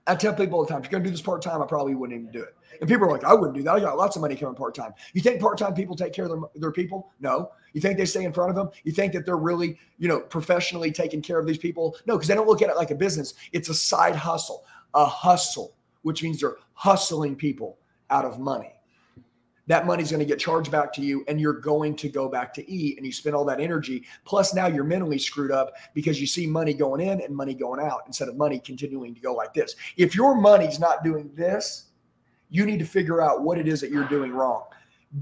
I tell people all the time, if you're going to do this part time, I probably wouldn't even do it. And people are like, I wouldn't do that. I got lots of money coming part time. You think part time people take care of their, their people? No. You think they stay in front of them? You think that they're really, you know, professionally taking care of these people? No, because they don't look at it like a business. It's a side hustle, a hustle, which means they're hustling people out of money that money's going to get charged back to you and you're going to go back to eat and you spend all that energy plus now you're mentally screwed up because you see money going in and money going out instead of money continuing to go like this if your money's not doing this you need to figure out what it is that you're doing wrong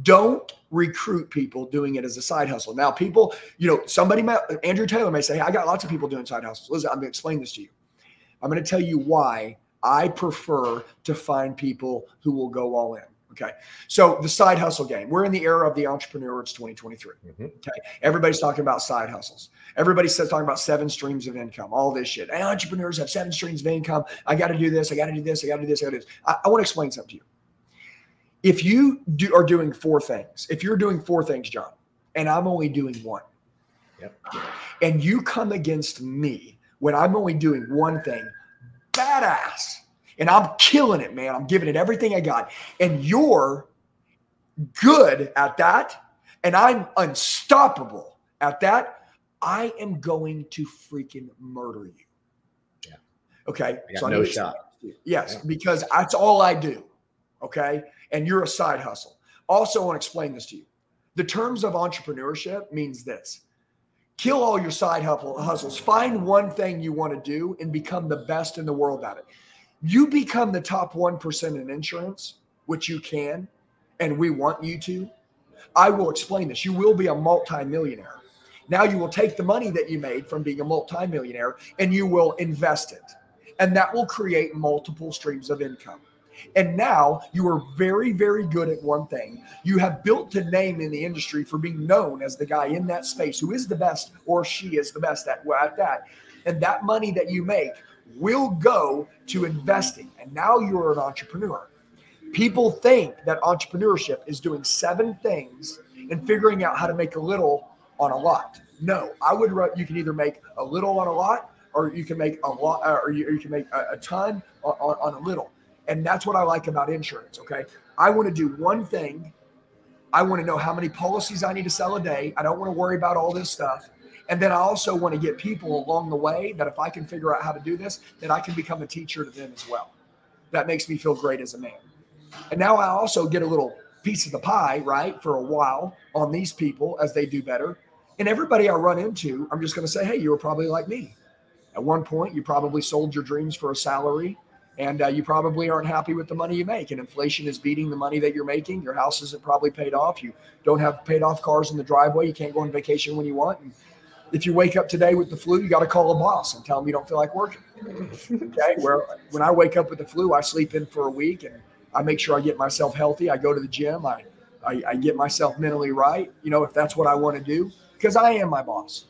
don't recruit people doing it as a side hustle. Now, people, you know, somebody, may, Andrew Taylor may say, hey, I got lots of people doing side hustles. Listen, I'm going to explain this to you. I'm going to tell you why I prefer to find people who will go all in. Okay. So the side hustle game, we're in the era of the entrepreneur. It's 2023. Mm-hmm. Okay. Everybody's talking about side hustles. Everybody says talking about seven streams of income, all this shit. Hey, entrepreneurs have seven streams of income. I got to do this. I got to do this. I got to do this. I got to do this. I, I want to explain something to you. If you do, are doing four things, if you're doing four things, John, and I'm only doing one, yep. and you come against me when I'm only doing one thing, badass and I'm killing it, man. I'm giving it everything I got. And you're good at that, and I'm unstoppable at that. I am going to freaking murder you. Yeah. Okay. so no shot. Yes, yeah. because that's all I do. Okay. And you're a side hustle. Also, I want to explain this to you. The terms of entrepreneurship means this kill all your side hustles. Find one thing you want to do and become the best in the world at it you become the top 1% in insurance, which you can, and we want you to, I will explain this. You will be a multimillionaire. Now you will take the money that you made from being a multimillionaire and you will invest it. And that will create multiple streams of income. And now you are very, very good at one thing. You have built a name in the industry for being known as the guy in that space who is the best or she is the best at, at that. And that money that you make will go to investing. And now you're an entrepreneur. People think that entrepreneurship is doing seven things and figuring out how to make a little on a lot. No, I would. You can either make a little on a lot, or you can make a lot, uh, or you, or you can make a, a ton on, on, on a little. And that's what I like about insurance. Okay, I want to do one thing. I want to know how many policies I need to sell a day. I don't want to worry about all this stuff. And then I also want to get people along the way that if I can figure out how to do this, then I can become a teacher to them as well. That makes me feel great as a man. And now I also get a little piece of the pie, right, for a while on these people as they do better. And everybody I run into, I'm just going to say, hey, you were probably like me. At one point, you probably sold your dreams for a salary and uh, you probably aren't happy with the money you make and inflation is beating the money that you're making your house isn't probably paid off you don't have paid off cars in the driveway you can't go on vacation when you want and if you wake up today with the flu, you got to call a boss and tell them you don't feel like working. Okay. Where when I wake up with the flu, I sleep in for a week and I make sure I get myself healthy. I go to the gym. I, I, I get myself mentally right. You know, if that's what I want to do, because I am my boss.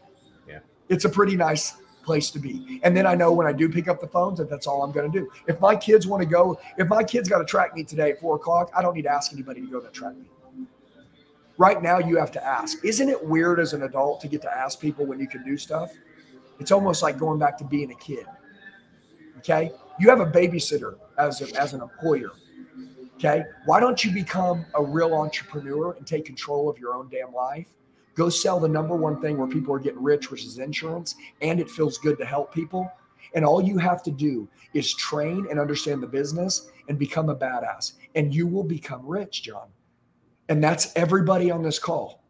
Yeah. It's a pretty nice place to be. And then I know when I do pick up the phones that that's all I'm going to do. If my kids want to go, if my kids got to track me today at four o'clock, I don't need to ask anybody to go that track me right now you have to ask. Isn't it weird as an adult to get to ask people when you can do stuff? It's almost like going back to being a kid. Okay. You have a babysitter as, a, as an employer. Okay. Why don't you become a real entrepreneur and take control of your own damn life? Go sell the number one thing where people are getting rich, which is insurance, and it feels good to help people. And all you have to do is train and understand the business and become a badass, and you will become rich, John. And that's everybody on this call.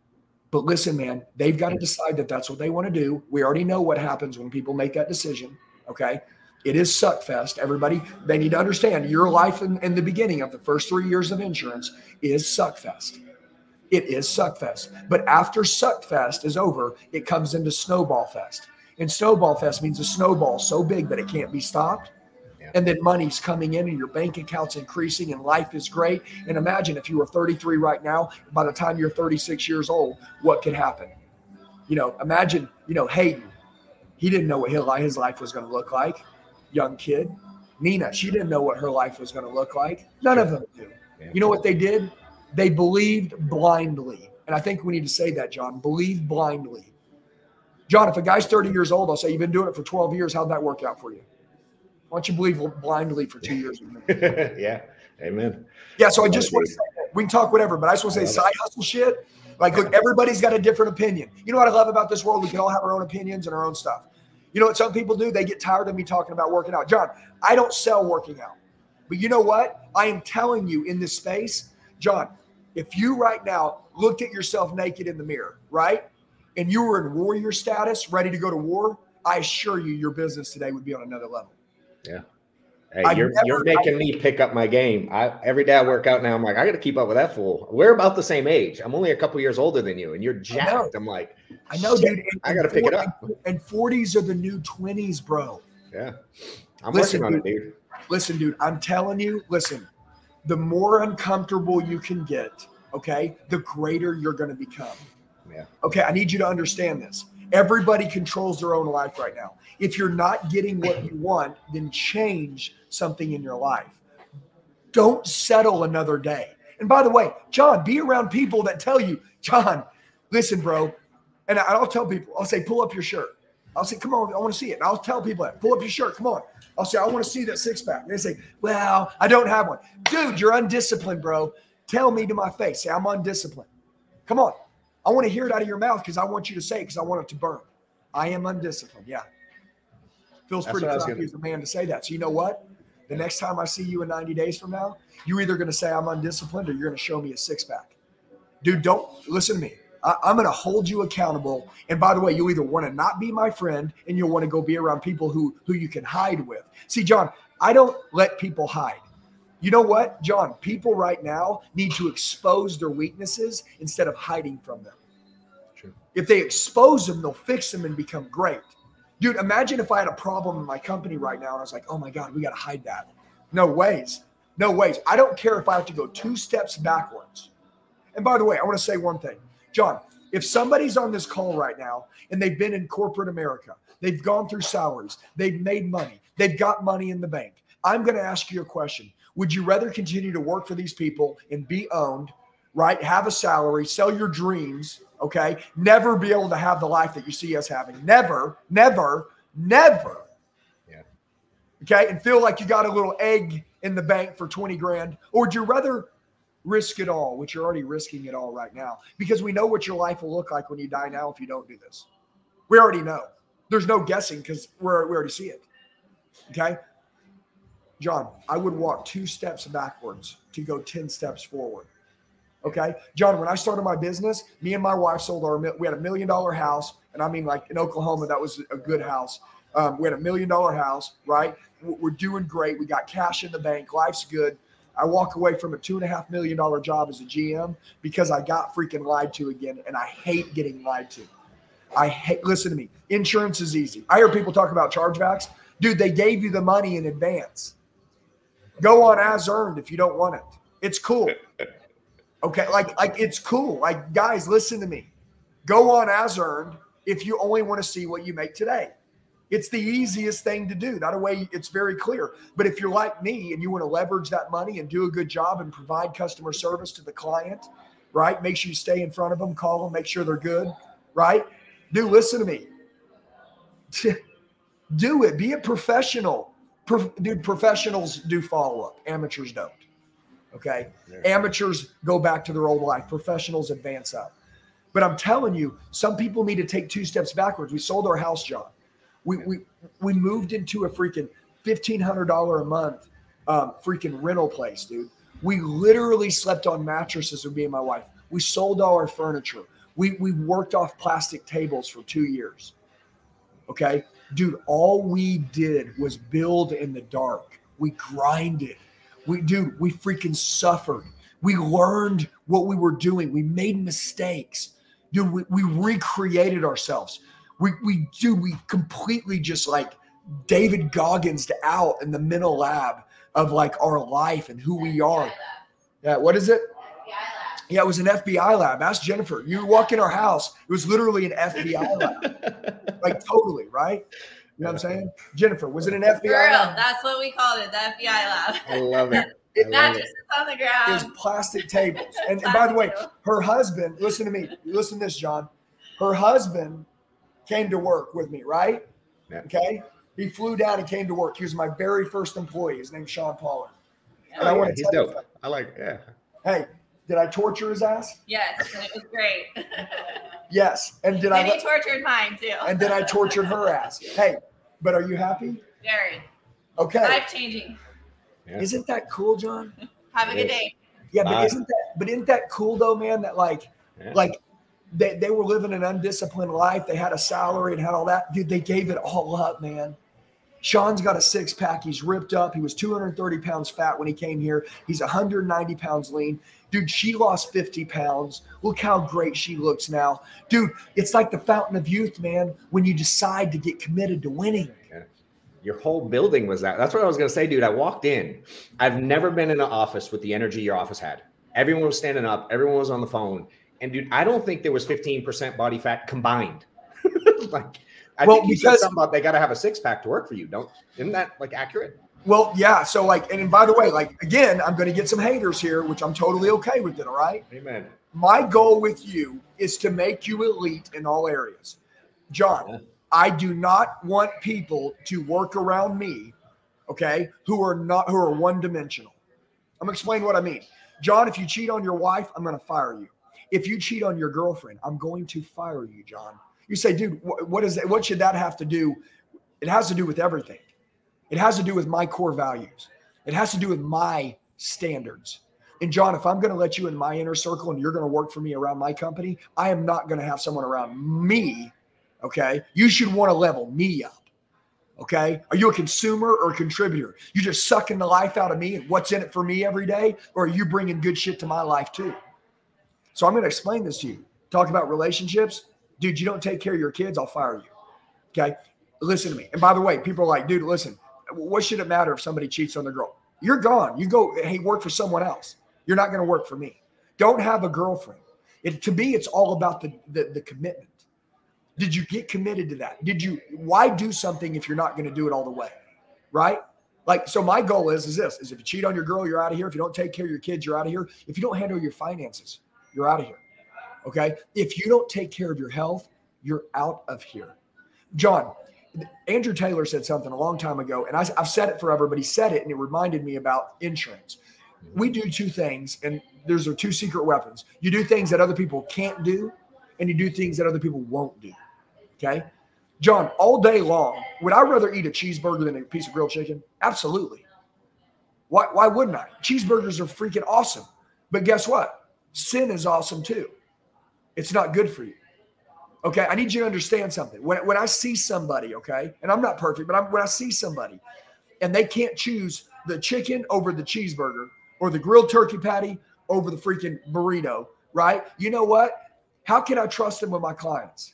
But listen, man, they've got to decide that that's what they want to do. We already know what happens when people make that decision. Okay. It is suckfest. Everybody, they need to understand your life in, in the beginning of the first three years of insurance is suckfest. It is suckfest. But after suckfest is over, it comes into snowball fest. And snowball fest means a snowball so big that it can't be stopped and then money's coming in and your bank account's increasing and life is great. And imagine if you were 33 right now, by the time you're 36 years old, what could happen? You know, imagine, you know, Hayden, he didn't know what his life was going to look like. Young kid. Nina, she didn't know what her life was going to look like. None of them knew. You know what they did? They believed blindly. And I think we need to say that, John. Believe blindly. John, if a guy's 30 years old, I'll say, You've been doing it for 12 years. How'd that work out for you? Why don't you believe blindly for two years? yeah. Amen. Yeah. So I just want to say that. we can talk whatever, but I just want to say side hustle shit. Like, look, everybody's got a different opinion. You know what I love about this world? We can all have our own opinions and our own stuff. You know what some people do? They get tired of me talking about working out. John, I don't sell working out. But you know what? I am telling you in this space, John, if you right now looked at yourself naked in the mirror, right? And you were in warrior status, ready to go to war, I assure you your business today would be on another level. Yeah. Hey, you're never, you're making I, me pick up my game. I every day I work out now. I'm like, I got to keep up with that fool. We're about the same age. I'm only a couple years older than you, and you're jacked. I'm like, I know, dude. I got to pick it up. And 40s are the new 20s, bro. Yeah, I'm listen, working on dude, it, dude. Listen, dude. I'm telling you. Listen, the more uncomfortable you can get, okay, the greater you're going to become. Yeah. Okay, I need you to understand this. Everybody controls their own life right now. If you're not getting what you want, then change something in your life. Don't settle another day. And by the way, John, be around people that tell you, John, listen, bro. And I'll tell people, I'll say, pull up your shirt. I'll say, come on, I want to see it. And I'll tell people that, pull up your shirt, come on. I'll say, I want to see that six pack. And they say, well, I don't have one. Dude, you're undisciplined, bro. Tell me to my face, say, I'm undisciplined. Come on. I want to hear it out of your mouth because I want you to say it because I want it to burn. I am undisciplined. Yeah. Feels That's pretty crappy as a man to say that. So you know what? The next time I see you in 90 days from now, you're either going to say I'm undisciplined or you're going to show me a six pack. Dude, don't listen to me. I, I'm going to hold you accountable. And by the way, you'll either want to not be my friend and you'll want to go be around people who who you can hide with. See, John, I don't let people hide. You know what, John? People right now need to expose their weaknesses instead of hiding from them. True. If they expose them, they'll fix them and become great. Dude, imagine if I had a problem in my company right now and I was like, oh my God, we got to hide that. No ways. No ways. I don't care if I have to go two steps backwards. And by the way, I want to say one thing. John, if somebody's on this call right now and they've been in corporate America, they've gone through salaries, they've made money, they've got money in the bank, I'm going to ask you a question. Would you rather continue to work for these people and be owned, right? Have a salary, sell your dreams, okay? Never be able to have the life that you see us having. Never, never, never. Yeah. Okay. And feel like you got a little egg in the bank for 20 grand. Or would you rather risk it all, which you're already risking it all right now? Because we know what your life will look like when you die now if you don't do this. We already know. There's no guessing because we're we already see it. Okay. John, I would walk two steps backwards to go 10 steps forward. Okay. John, when I started my business, me and my wife sold our, we had a million dollar house. And I mean, like in Oklahoma, that was a good house. Um, we had a million dollar house, right? We're doing great. We got cash in the bank. Life's good. I walk away from a two and a half million dollar job as a GM because I got freaking lied to again. And I hate getting lied to. I hate, listen to me. Insurance is easy. I hear people talk about chargebacks. Dude, they gave you the money in advance. Go on as earned if you don't want it. It's cool. Okay, like like it's cool. Like guys, listen to me. Go on as earned if you only want to see what you make today. It's the easiest thing to do. That a way, it's very clear. But if you're like me and you want to leverage that money and do a good job and provide customer service to the client, right? Make sure you stay in front of them, call them, make sure they're good, right? Do listen to me. do it. Be a professional. Pro, dude, professionals do follow up, amateurs don't. Okay. Yeah. Amateurs go back to their old life, professionals advance up. But I'm telling you, some people need to take two steps backwards. We sold our house, John. We, we, we moved into a freaking $1,500 a month um, freaking rental place, dude. We literally slept on mattresses with me and my wife. We sold all our furniture. We, we worked off plastic tables for two years. Okay dude, all we did was build in the dark. We grinded. We, do. we freaking suffered. We learned what we were doing. We made mistakes. Dude, we, we recreated ourselves. We, we, dude, we completely just like David Goggins out in the mental lab of like our life and who we are. Yeah, what is it? Yeah, it was an FBI lab. Ask Jennifer. You walk in our house, it was literally an FBI lab. like totally, right? You know what I'm saying? Jennifer, was it an FBI Girl, lab? That's what we called it, the FBI lab. I love it. it mattresses on the ground. It was plastic tables. And, and by the way, her husband, listen to me. Listen to this, John. Her husband came to work with me, right? Yeah. Okay. He flew down and came to work. He was my very first employee. His name's Sean Pollard. And oh, I want to he's dope. I like, yeah. Hey, did I torture his ass? Yes, and it was great. yes, and did and I? And he tortured mine too. and then I tortured her ass. Hey, but are you happy? Very. Okay. Life changing. Yeah. Isn't that cool, John? Have a good day. Yeah, but Bye. isn't that but isn't that cool though, man? That like yeah. like they, they were living an undisciplined life. They had a salary and had all that. Dude, they gave it all up, man. Sean's got a six pack. He's ripped up. He was 230 pounds fat when he came here. He's 190 pounds lean. Dude, she lost 50 pounds. Look how great she looks now. Dude, it's like the fountain of youth, man, when you decide to get committed to winning. Your whole building was that. That's what I was going to say, dude. I walked in. I've never been in an office with the energy your office had. Everyone was standing up, everyone was on the phone. And dude, I don't think there was 15% body fat combined. like, I Well, think you said because- something about they got to have a six pack to work for you. Don't, isn't that like accurate? Well, yeah. So, like, and by the way, like, again, I'm going to get some haters here, which I'm totally okay with it. All right. Amen. My goal with you is to make you elite in all areas. John, Yeah. I do not want people to work around me, okay, who are not who are one dimensional. I'm gonna explain what I mean. John, if you cheat on your wife, I'm gonna fire you. If you cheat on your girlfriend, I'm going to fire you, John. You say, dude, wh- what is that? What should that have to do? It has to do with everything. It has to do with my core values. It has to do with my standards. And John, if I'm going to let you in my inner circle and you're going to work for me around my company, I am not going to have someone around me. Okay. You should want to level me up. Okay. Are you a consumer or a contributor? You just sucking the life out of me and what's in it for me every day? Or are you bringing good shit to my life too? So I'm going to explain this to you. Talk about relationships. Dude, you don't take care of your kids, I'll fire you. Okay. Listen to me. And by the way, people are like, dude, listen, what should it matter if somebody cheats on their girl? You're gone. You go, hey, work for someone else. You're not going to work for me. Don't have a girlfriend. It, to me, it's all about the, the the commitment. Did you get committed to that? Did you? Why do something if you're not going to do it all the way? Right? Like, so my goal is is this: is if you cheat on your girl, you're out of here. If you don't take care of your kids, you're out of here. If you don't handle your finances, you're out of here. Okay. If you don't take care of your health, you're out of here. John, Andrew Taylor said something a long time ago, and I, I've said it forever, but he said it and it reminded me about insurance. We do two things, and there's are two secret weapons. You do things that other people can't do, and you do things that other people won't do. Okay. John, all day long, would I rather eat a cheeseburger than a piece of grilled chicken? Absolutely. Why, why wouldn't I? Cheeseburgers are freaking awesome. But guess what? Sin is awesome too. It's not good for you. Okay. I need you to understand something. When, when I see somebody, okay, and I'm not perfect, but I'm, when I see somebody and they can't choose the chicken over the cheeseburger or the grilled turkey patty over the freaking burrito, right? You know what? How can I trust them with my clients?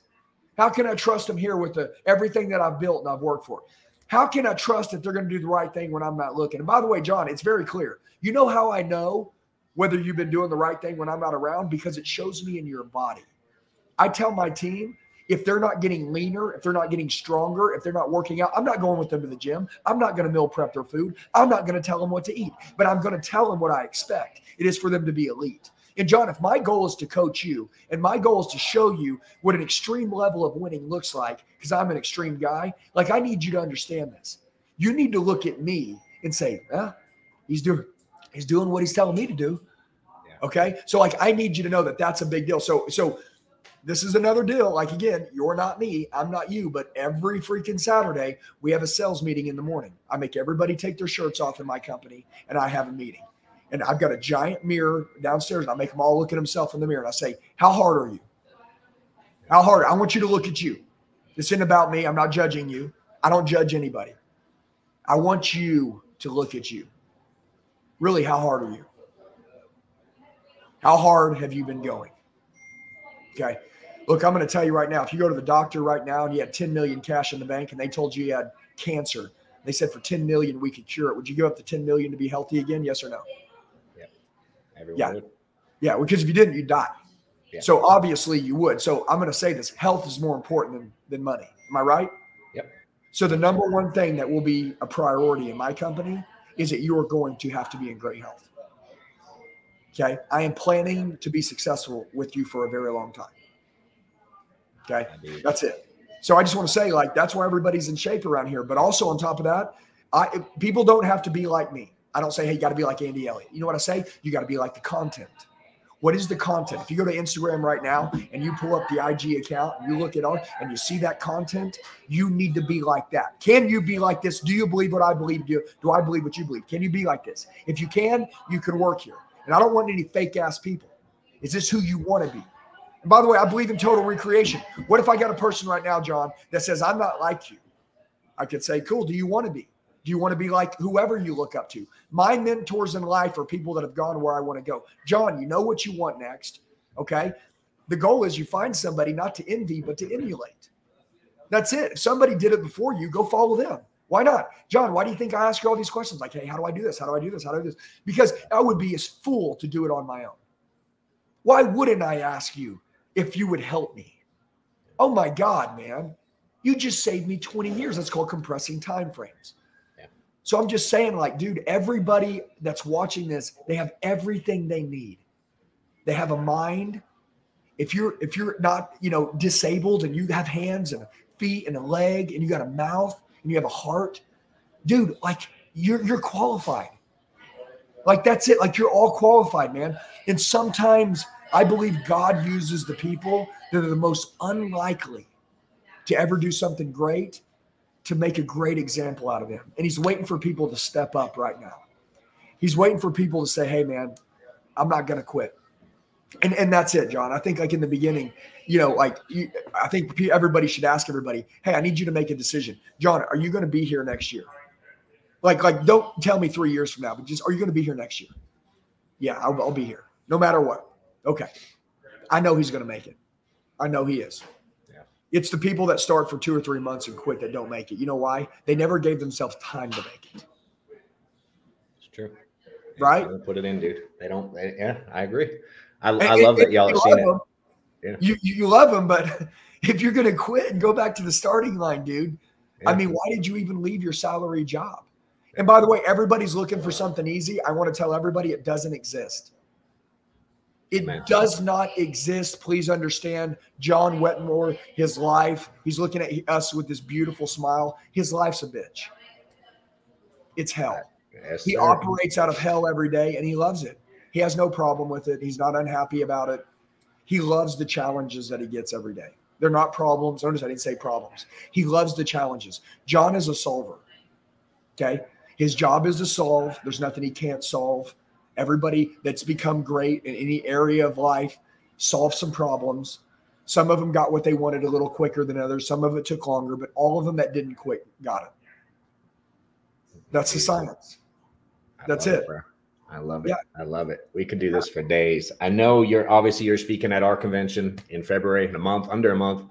How can I trust them here with the everything that I've built and I've worked for? How can I trust that they're going to do the right thing when I'm not looking? And by the way, John, it's very clear. You know how I know whether you've been doing the right thing when I'm not around? Because it shows me in your body. I tell my team if they're not getting leaner, if they're not getting stronger, if they're not working out, I'm not going with them to the gym. I'm not going to meal prep their food. I'm not going to tell them what to eat, but I'm going to tell them what I expect. It is for them to be elite. And John, if my goal is to coach you and my goal is to show you what an extreme level of winning looks like, because I'm an extreme guy, like I need you to understand this. You need to look at me and say, "Ah, he's doing, he's doing what he's telling me to do." Yeah. Okay, so like I need you to know that that's a big deal. So so this is another deal. Like again, you're not me, I'm not you, but every freaking Saturday we have a sales meeting in the morning. I make everybody take their shirts off in my company, and I have a meeting. And I've got a giant mirror downstairs, and I make them all look at themselves in the mirror, and I say, "How hard are you? How hard? I want you to look at you. This isn't about me. I'm not judging you. I don't judge anybody. I want you to look at you. Really, how hard are you? How hard have you been going? Okay. Look, I'm going to tell you right now if you go to the doctor right now and you had 10 million cash in the bank and they told you you had cancer, they said for 10 million we could cure it. Would you give up the 10 million to be healthy again? Yes or no? Yeah. Everyone Yeah. would. Yeah, because if you didn't, you'd die. Yeah. So obviously you would. So I'm going to say this health is more important than, than money. Am I right? Yep. So the number one thing that will be a priority in my company is that you are going to have to be in great health. Okay. I am planning to be successful with you for a very long time. Okay. That's it. So I just want to say, like, that's why everybody's in shape around here. But also on top of that, I people don't have to be like me. I don't say, hey, you got to be like Andy Elliott. You know what I say? You got to be like the content. What is the content? If you go to Instagram right now and you pull up the IG account and you look at it and you see that content, you need to be like that. Can you be like this? Do you believe what I believe? Do, do I believe what you believe? Can you be like this? If you can, you can work here. And I don't want any fake ass people. Is this who you want to be? And by the way, I believe in total recreation. What if I got a person right now, John, that says, I'm not like you? I could say, cool. Do you want to be? Do you want to be like whoever you look up to? My mentors in life are people that have gone where I want to go. John, you know what you want next. Okay. The goal is you find somebody not to envy, but to emulate. That's it. If somebody did it before you, go follow them. Why not? John, why do you think I ask you all these questions? Like, hey, how do I do this? How do I do this? How do I do this? Because I would be as fool to do it on my own. Why wouldn't I ask you if you would help me? Oh my God, man. You just saved me 20 years. That's called compressing time frames. So I'm just saying, like, dude, everybody that's watching this, they have everything they need. They have a mind. If you're if you're not, you know, disabled and you have hands and feet and a leg and you got a mouth and you have a heart, dude, like you're you're qualified. Like that's it. Like you're all qualified, man. And sometimes I believe God uses the people that are the most unlikely to ever do something great to make a great example out of him. And he's waiting for people to step up right now. He's waiting for people to say, "Hey, man, I'm not going to quit." And and that's it, John. I think like in the beginning, you know, like you, I think everybody should ask everybody, "Hey, I need you to make a decision, John. Are you going to be here next year?" Like, like, don't tell me three years from now, but just, are you going to be here next year? Yeah, I'll, I'll be here, no matter what. Okay, I know he's going to make it. I know he is. Yeah. It's the people that start for two or three months and quit that don't make it. You know why? They never gave themselves time to make it. It's true. Right? They Put it in, dude. They don't. They, yeah, I agree. I, And- I love and- that y'all have you seen it. Yeah. You, you love them, but if you're going to quit and go back to the starting line, dude, I mean, why did you even leave your salary job? And by the way, everybody's looking for something easy. I want to tell everybody it doesn't exist. It Amen. does not exist. Please understand, John Wetmore, his life, he's looking at us with this beautiful smile. His life's a bitch. It's hell. Yes, He sir. operates out of hell every day and he loves it. He has no problem with it. He's not unhappy about it. He loves the challenges that he gets every day. They're not problems. Notice I didn't say problems. He loves the challenges. John is a solver. Okay. His job is to solve. There's nothing he can't solve. Everybody that's become great in any area of life solved some problems. Some of them got what they wanted a little quicker than others. Some of it took longer, but all of them that didn't quit got it. That's the science. That's it. I love it. Yeah. I love it. We could do this for days. I know you're obviously you're speaking at our convention in February in a month, under a month.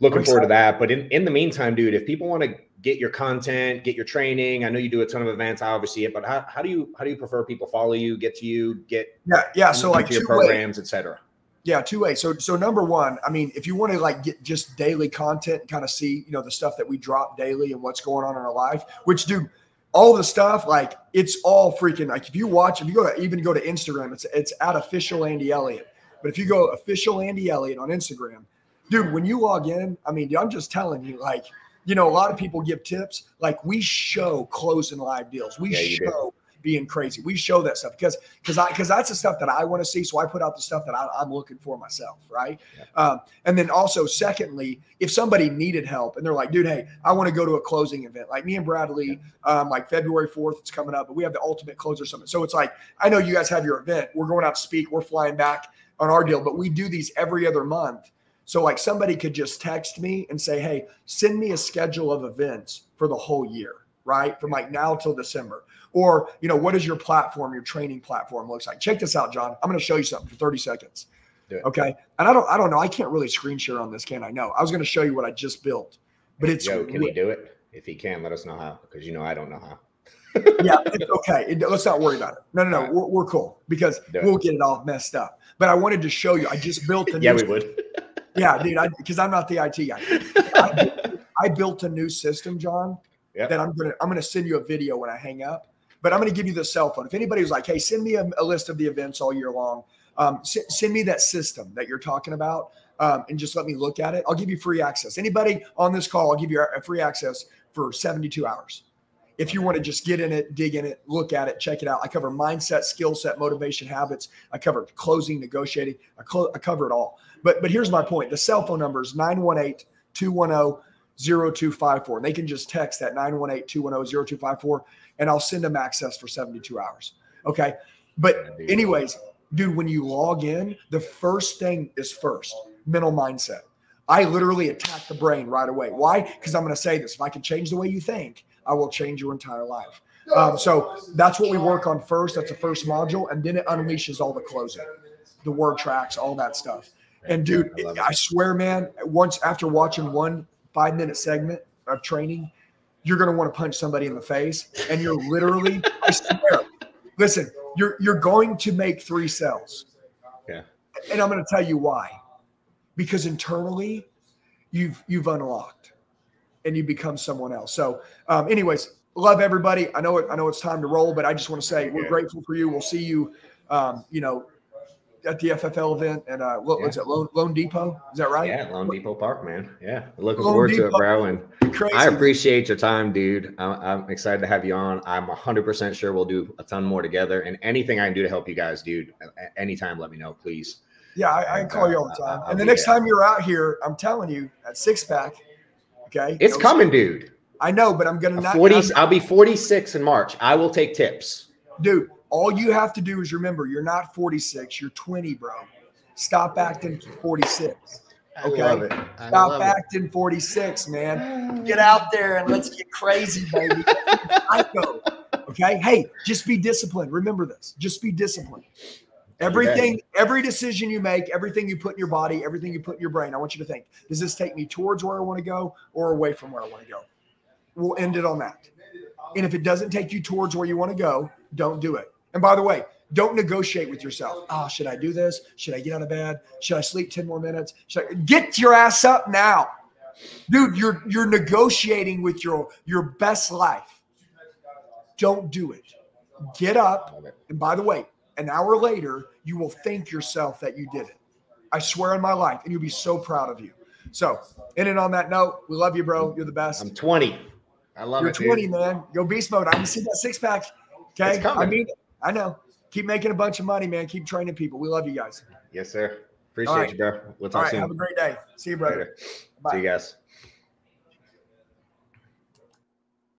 Looking forward to that. But in, in the meantime, dude, if people want to get your content, get your training, I know you do a ton of events. I obviously see it, but how, how do you how do you prefer people follow you, get to you, get Yeah. Yeah. So like your programs, etc. Yeah, two ways. So so number one, I mean, if you want to like get just daily content, and kind of see, you know, the stuff that we drop daily and what's going on in our life, which dude, all the stuff, like it's all freaking like if you watch, if you go to even go to Instagram, it's it's at official Andy Elliott. But if you go official Andy Elliott on Instagram, dude, when you log in, I mean, I'm just telling you, like, you know, a lot of people give tips. Like we show closing live deals. We Yeah, you do. show being crazy. We show that stuff because because I because that's the stuff that I want to see. So I put out the stuff that I, I'm looking for myself, right? Yeah. Um, and then also, secondly, if somebody needed help and they're like, dude, hey, I want to go to a closing event, like me and Bradley, um, like February 4th, it's coming up, but we have the ultimate closer summit. So it's like, I know you guys have your event. We're going out to speak. We're flying back on our deal, but we do these every other month. So like somebody could just text me and say, hey, send me a schedule of events for the whole year, right? From like now till December. Or, you know, what is your platform, your training platform looks like? Check this out, John. I'm going to show you something for 30 seconds. Okay. And I don't, I don't know. I can't really screen share on this, can I? No. I was going to show you what I just built, but it's Joe, can he do it? If he can, let us know how, because you know I don't know how. yeah, it's okay. It- let's not worry about it. No, no, no. Right. We're, we're cool because we'll get it all messed up. But I wanted to show you. I just built a Yeah, we would. Yeah, dude, because I'm not the IT guy. I, I built a new system, John. Yeah. That I'm gonna I'm gonna send you a video when I hang up. But I'm gonna give you the cell phone. If anybody was like, "Hey, send me a, a list of the events all year long," um, send me that system that you're talking about, um, and just let me look at it. I'll give you free access. Anybody on this call, I'll give you a, free access for 72 hours. If you want to just get in it, dig in it, look at it, check it out. I cover mindset, skill set, motivation, habits. I cover closing, negotiating. I, I cover it all. But but here's my point. The cell phone number is 918-210-0254. And they can just text that 918-210-0254 and I'll send them access for 72 hours. Okay. But anyways, dude, when you log in, the first thing is first mental mindset. I literally attack the brain right away. Why? Because I'm going to say this. If I can change the way you think, I will change your entire life. Um, so that's what we work on first. That's the first module, and then it unleashes all the closing, the word tracks, all that stuff. And dude, I. I swear, man, once after watching one five minute segment of training, you're gonna want to punch somebody in the face, and you're literally, I swear, listen, you're you're going to make three cells. Yeah. And I'm gonna tell you why. Because internally, you've you've unlocked, and you become someone else. So, um, anyways, love everybody. I know it. I know it's time to roll, but I just want to say we're Yeah. grateful for you. We'll see you, um, you know, at the FFL event and uh, what was it? Lone, loanDepot. Is that right? Yeah, loanDepot Park, man. Yeah, looking Lone forward to it, Depot. bro. And Crazy. I appreciate your time, dude. I'm, I'm excited to have you on. I'm 100% sure we'll do a ton more together. And anything I can do to help you guys, dude, anytime, let me know, please. Yeah, I, I call you all the Uh, time. I'll and the next there. time you're out here, I'm telling you, at six pack. Okay, It's coming, dude. I know, but I'm gonna not. 40, I'm- I'll be 46 in March. I will take tips. dude. All you have to do is remember, you're not 46. You're 20, bro. Stop acting 46. Okay. I love it. I Stop love it. acting 46, man. Get out there and let's get crazy, baby. Psycho. Okay. Hey, just be disciplined. Remember this. Just be disciplined. Everything, every decision you make, everything you put in your body, everything you put in your brain, I want you to think: Does this take me towards where I want to go or away from where I want to go? We'll end it on that. And if it doesn't take you towards where you want to go, don't do it. And by the way, don't negotiate with yourself. Oh, should I do this? Should I get out of bed? Should I sleep 10 more minutes? Should I get your ass up now? Dude, you're you're negotiating with your your best life. Don't do it. Get up. And by the way, an hour later, you will thank yourself that you did it. I swear on my life, and you'll be so proud of you. So, in and on that note, we love you, bro. You're the best. I'm 20. I love You're it, dude. 20, man. Go beast mode. I'm gonna see that six pack. Okay. It's coming. I mean, I know. Keep making a bunch of money, man. Keep training people. We love you guys. Yes, sir. Appreciate All right. you, bro. We'll talk right. soon. Have a great day. See you, brother. Later. Bye. See you guys.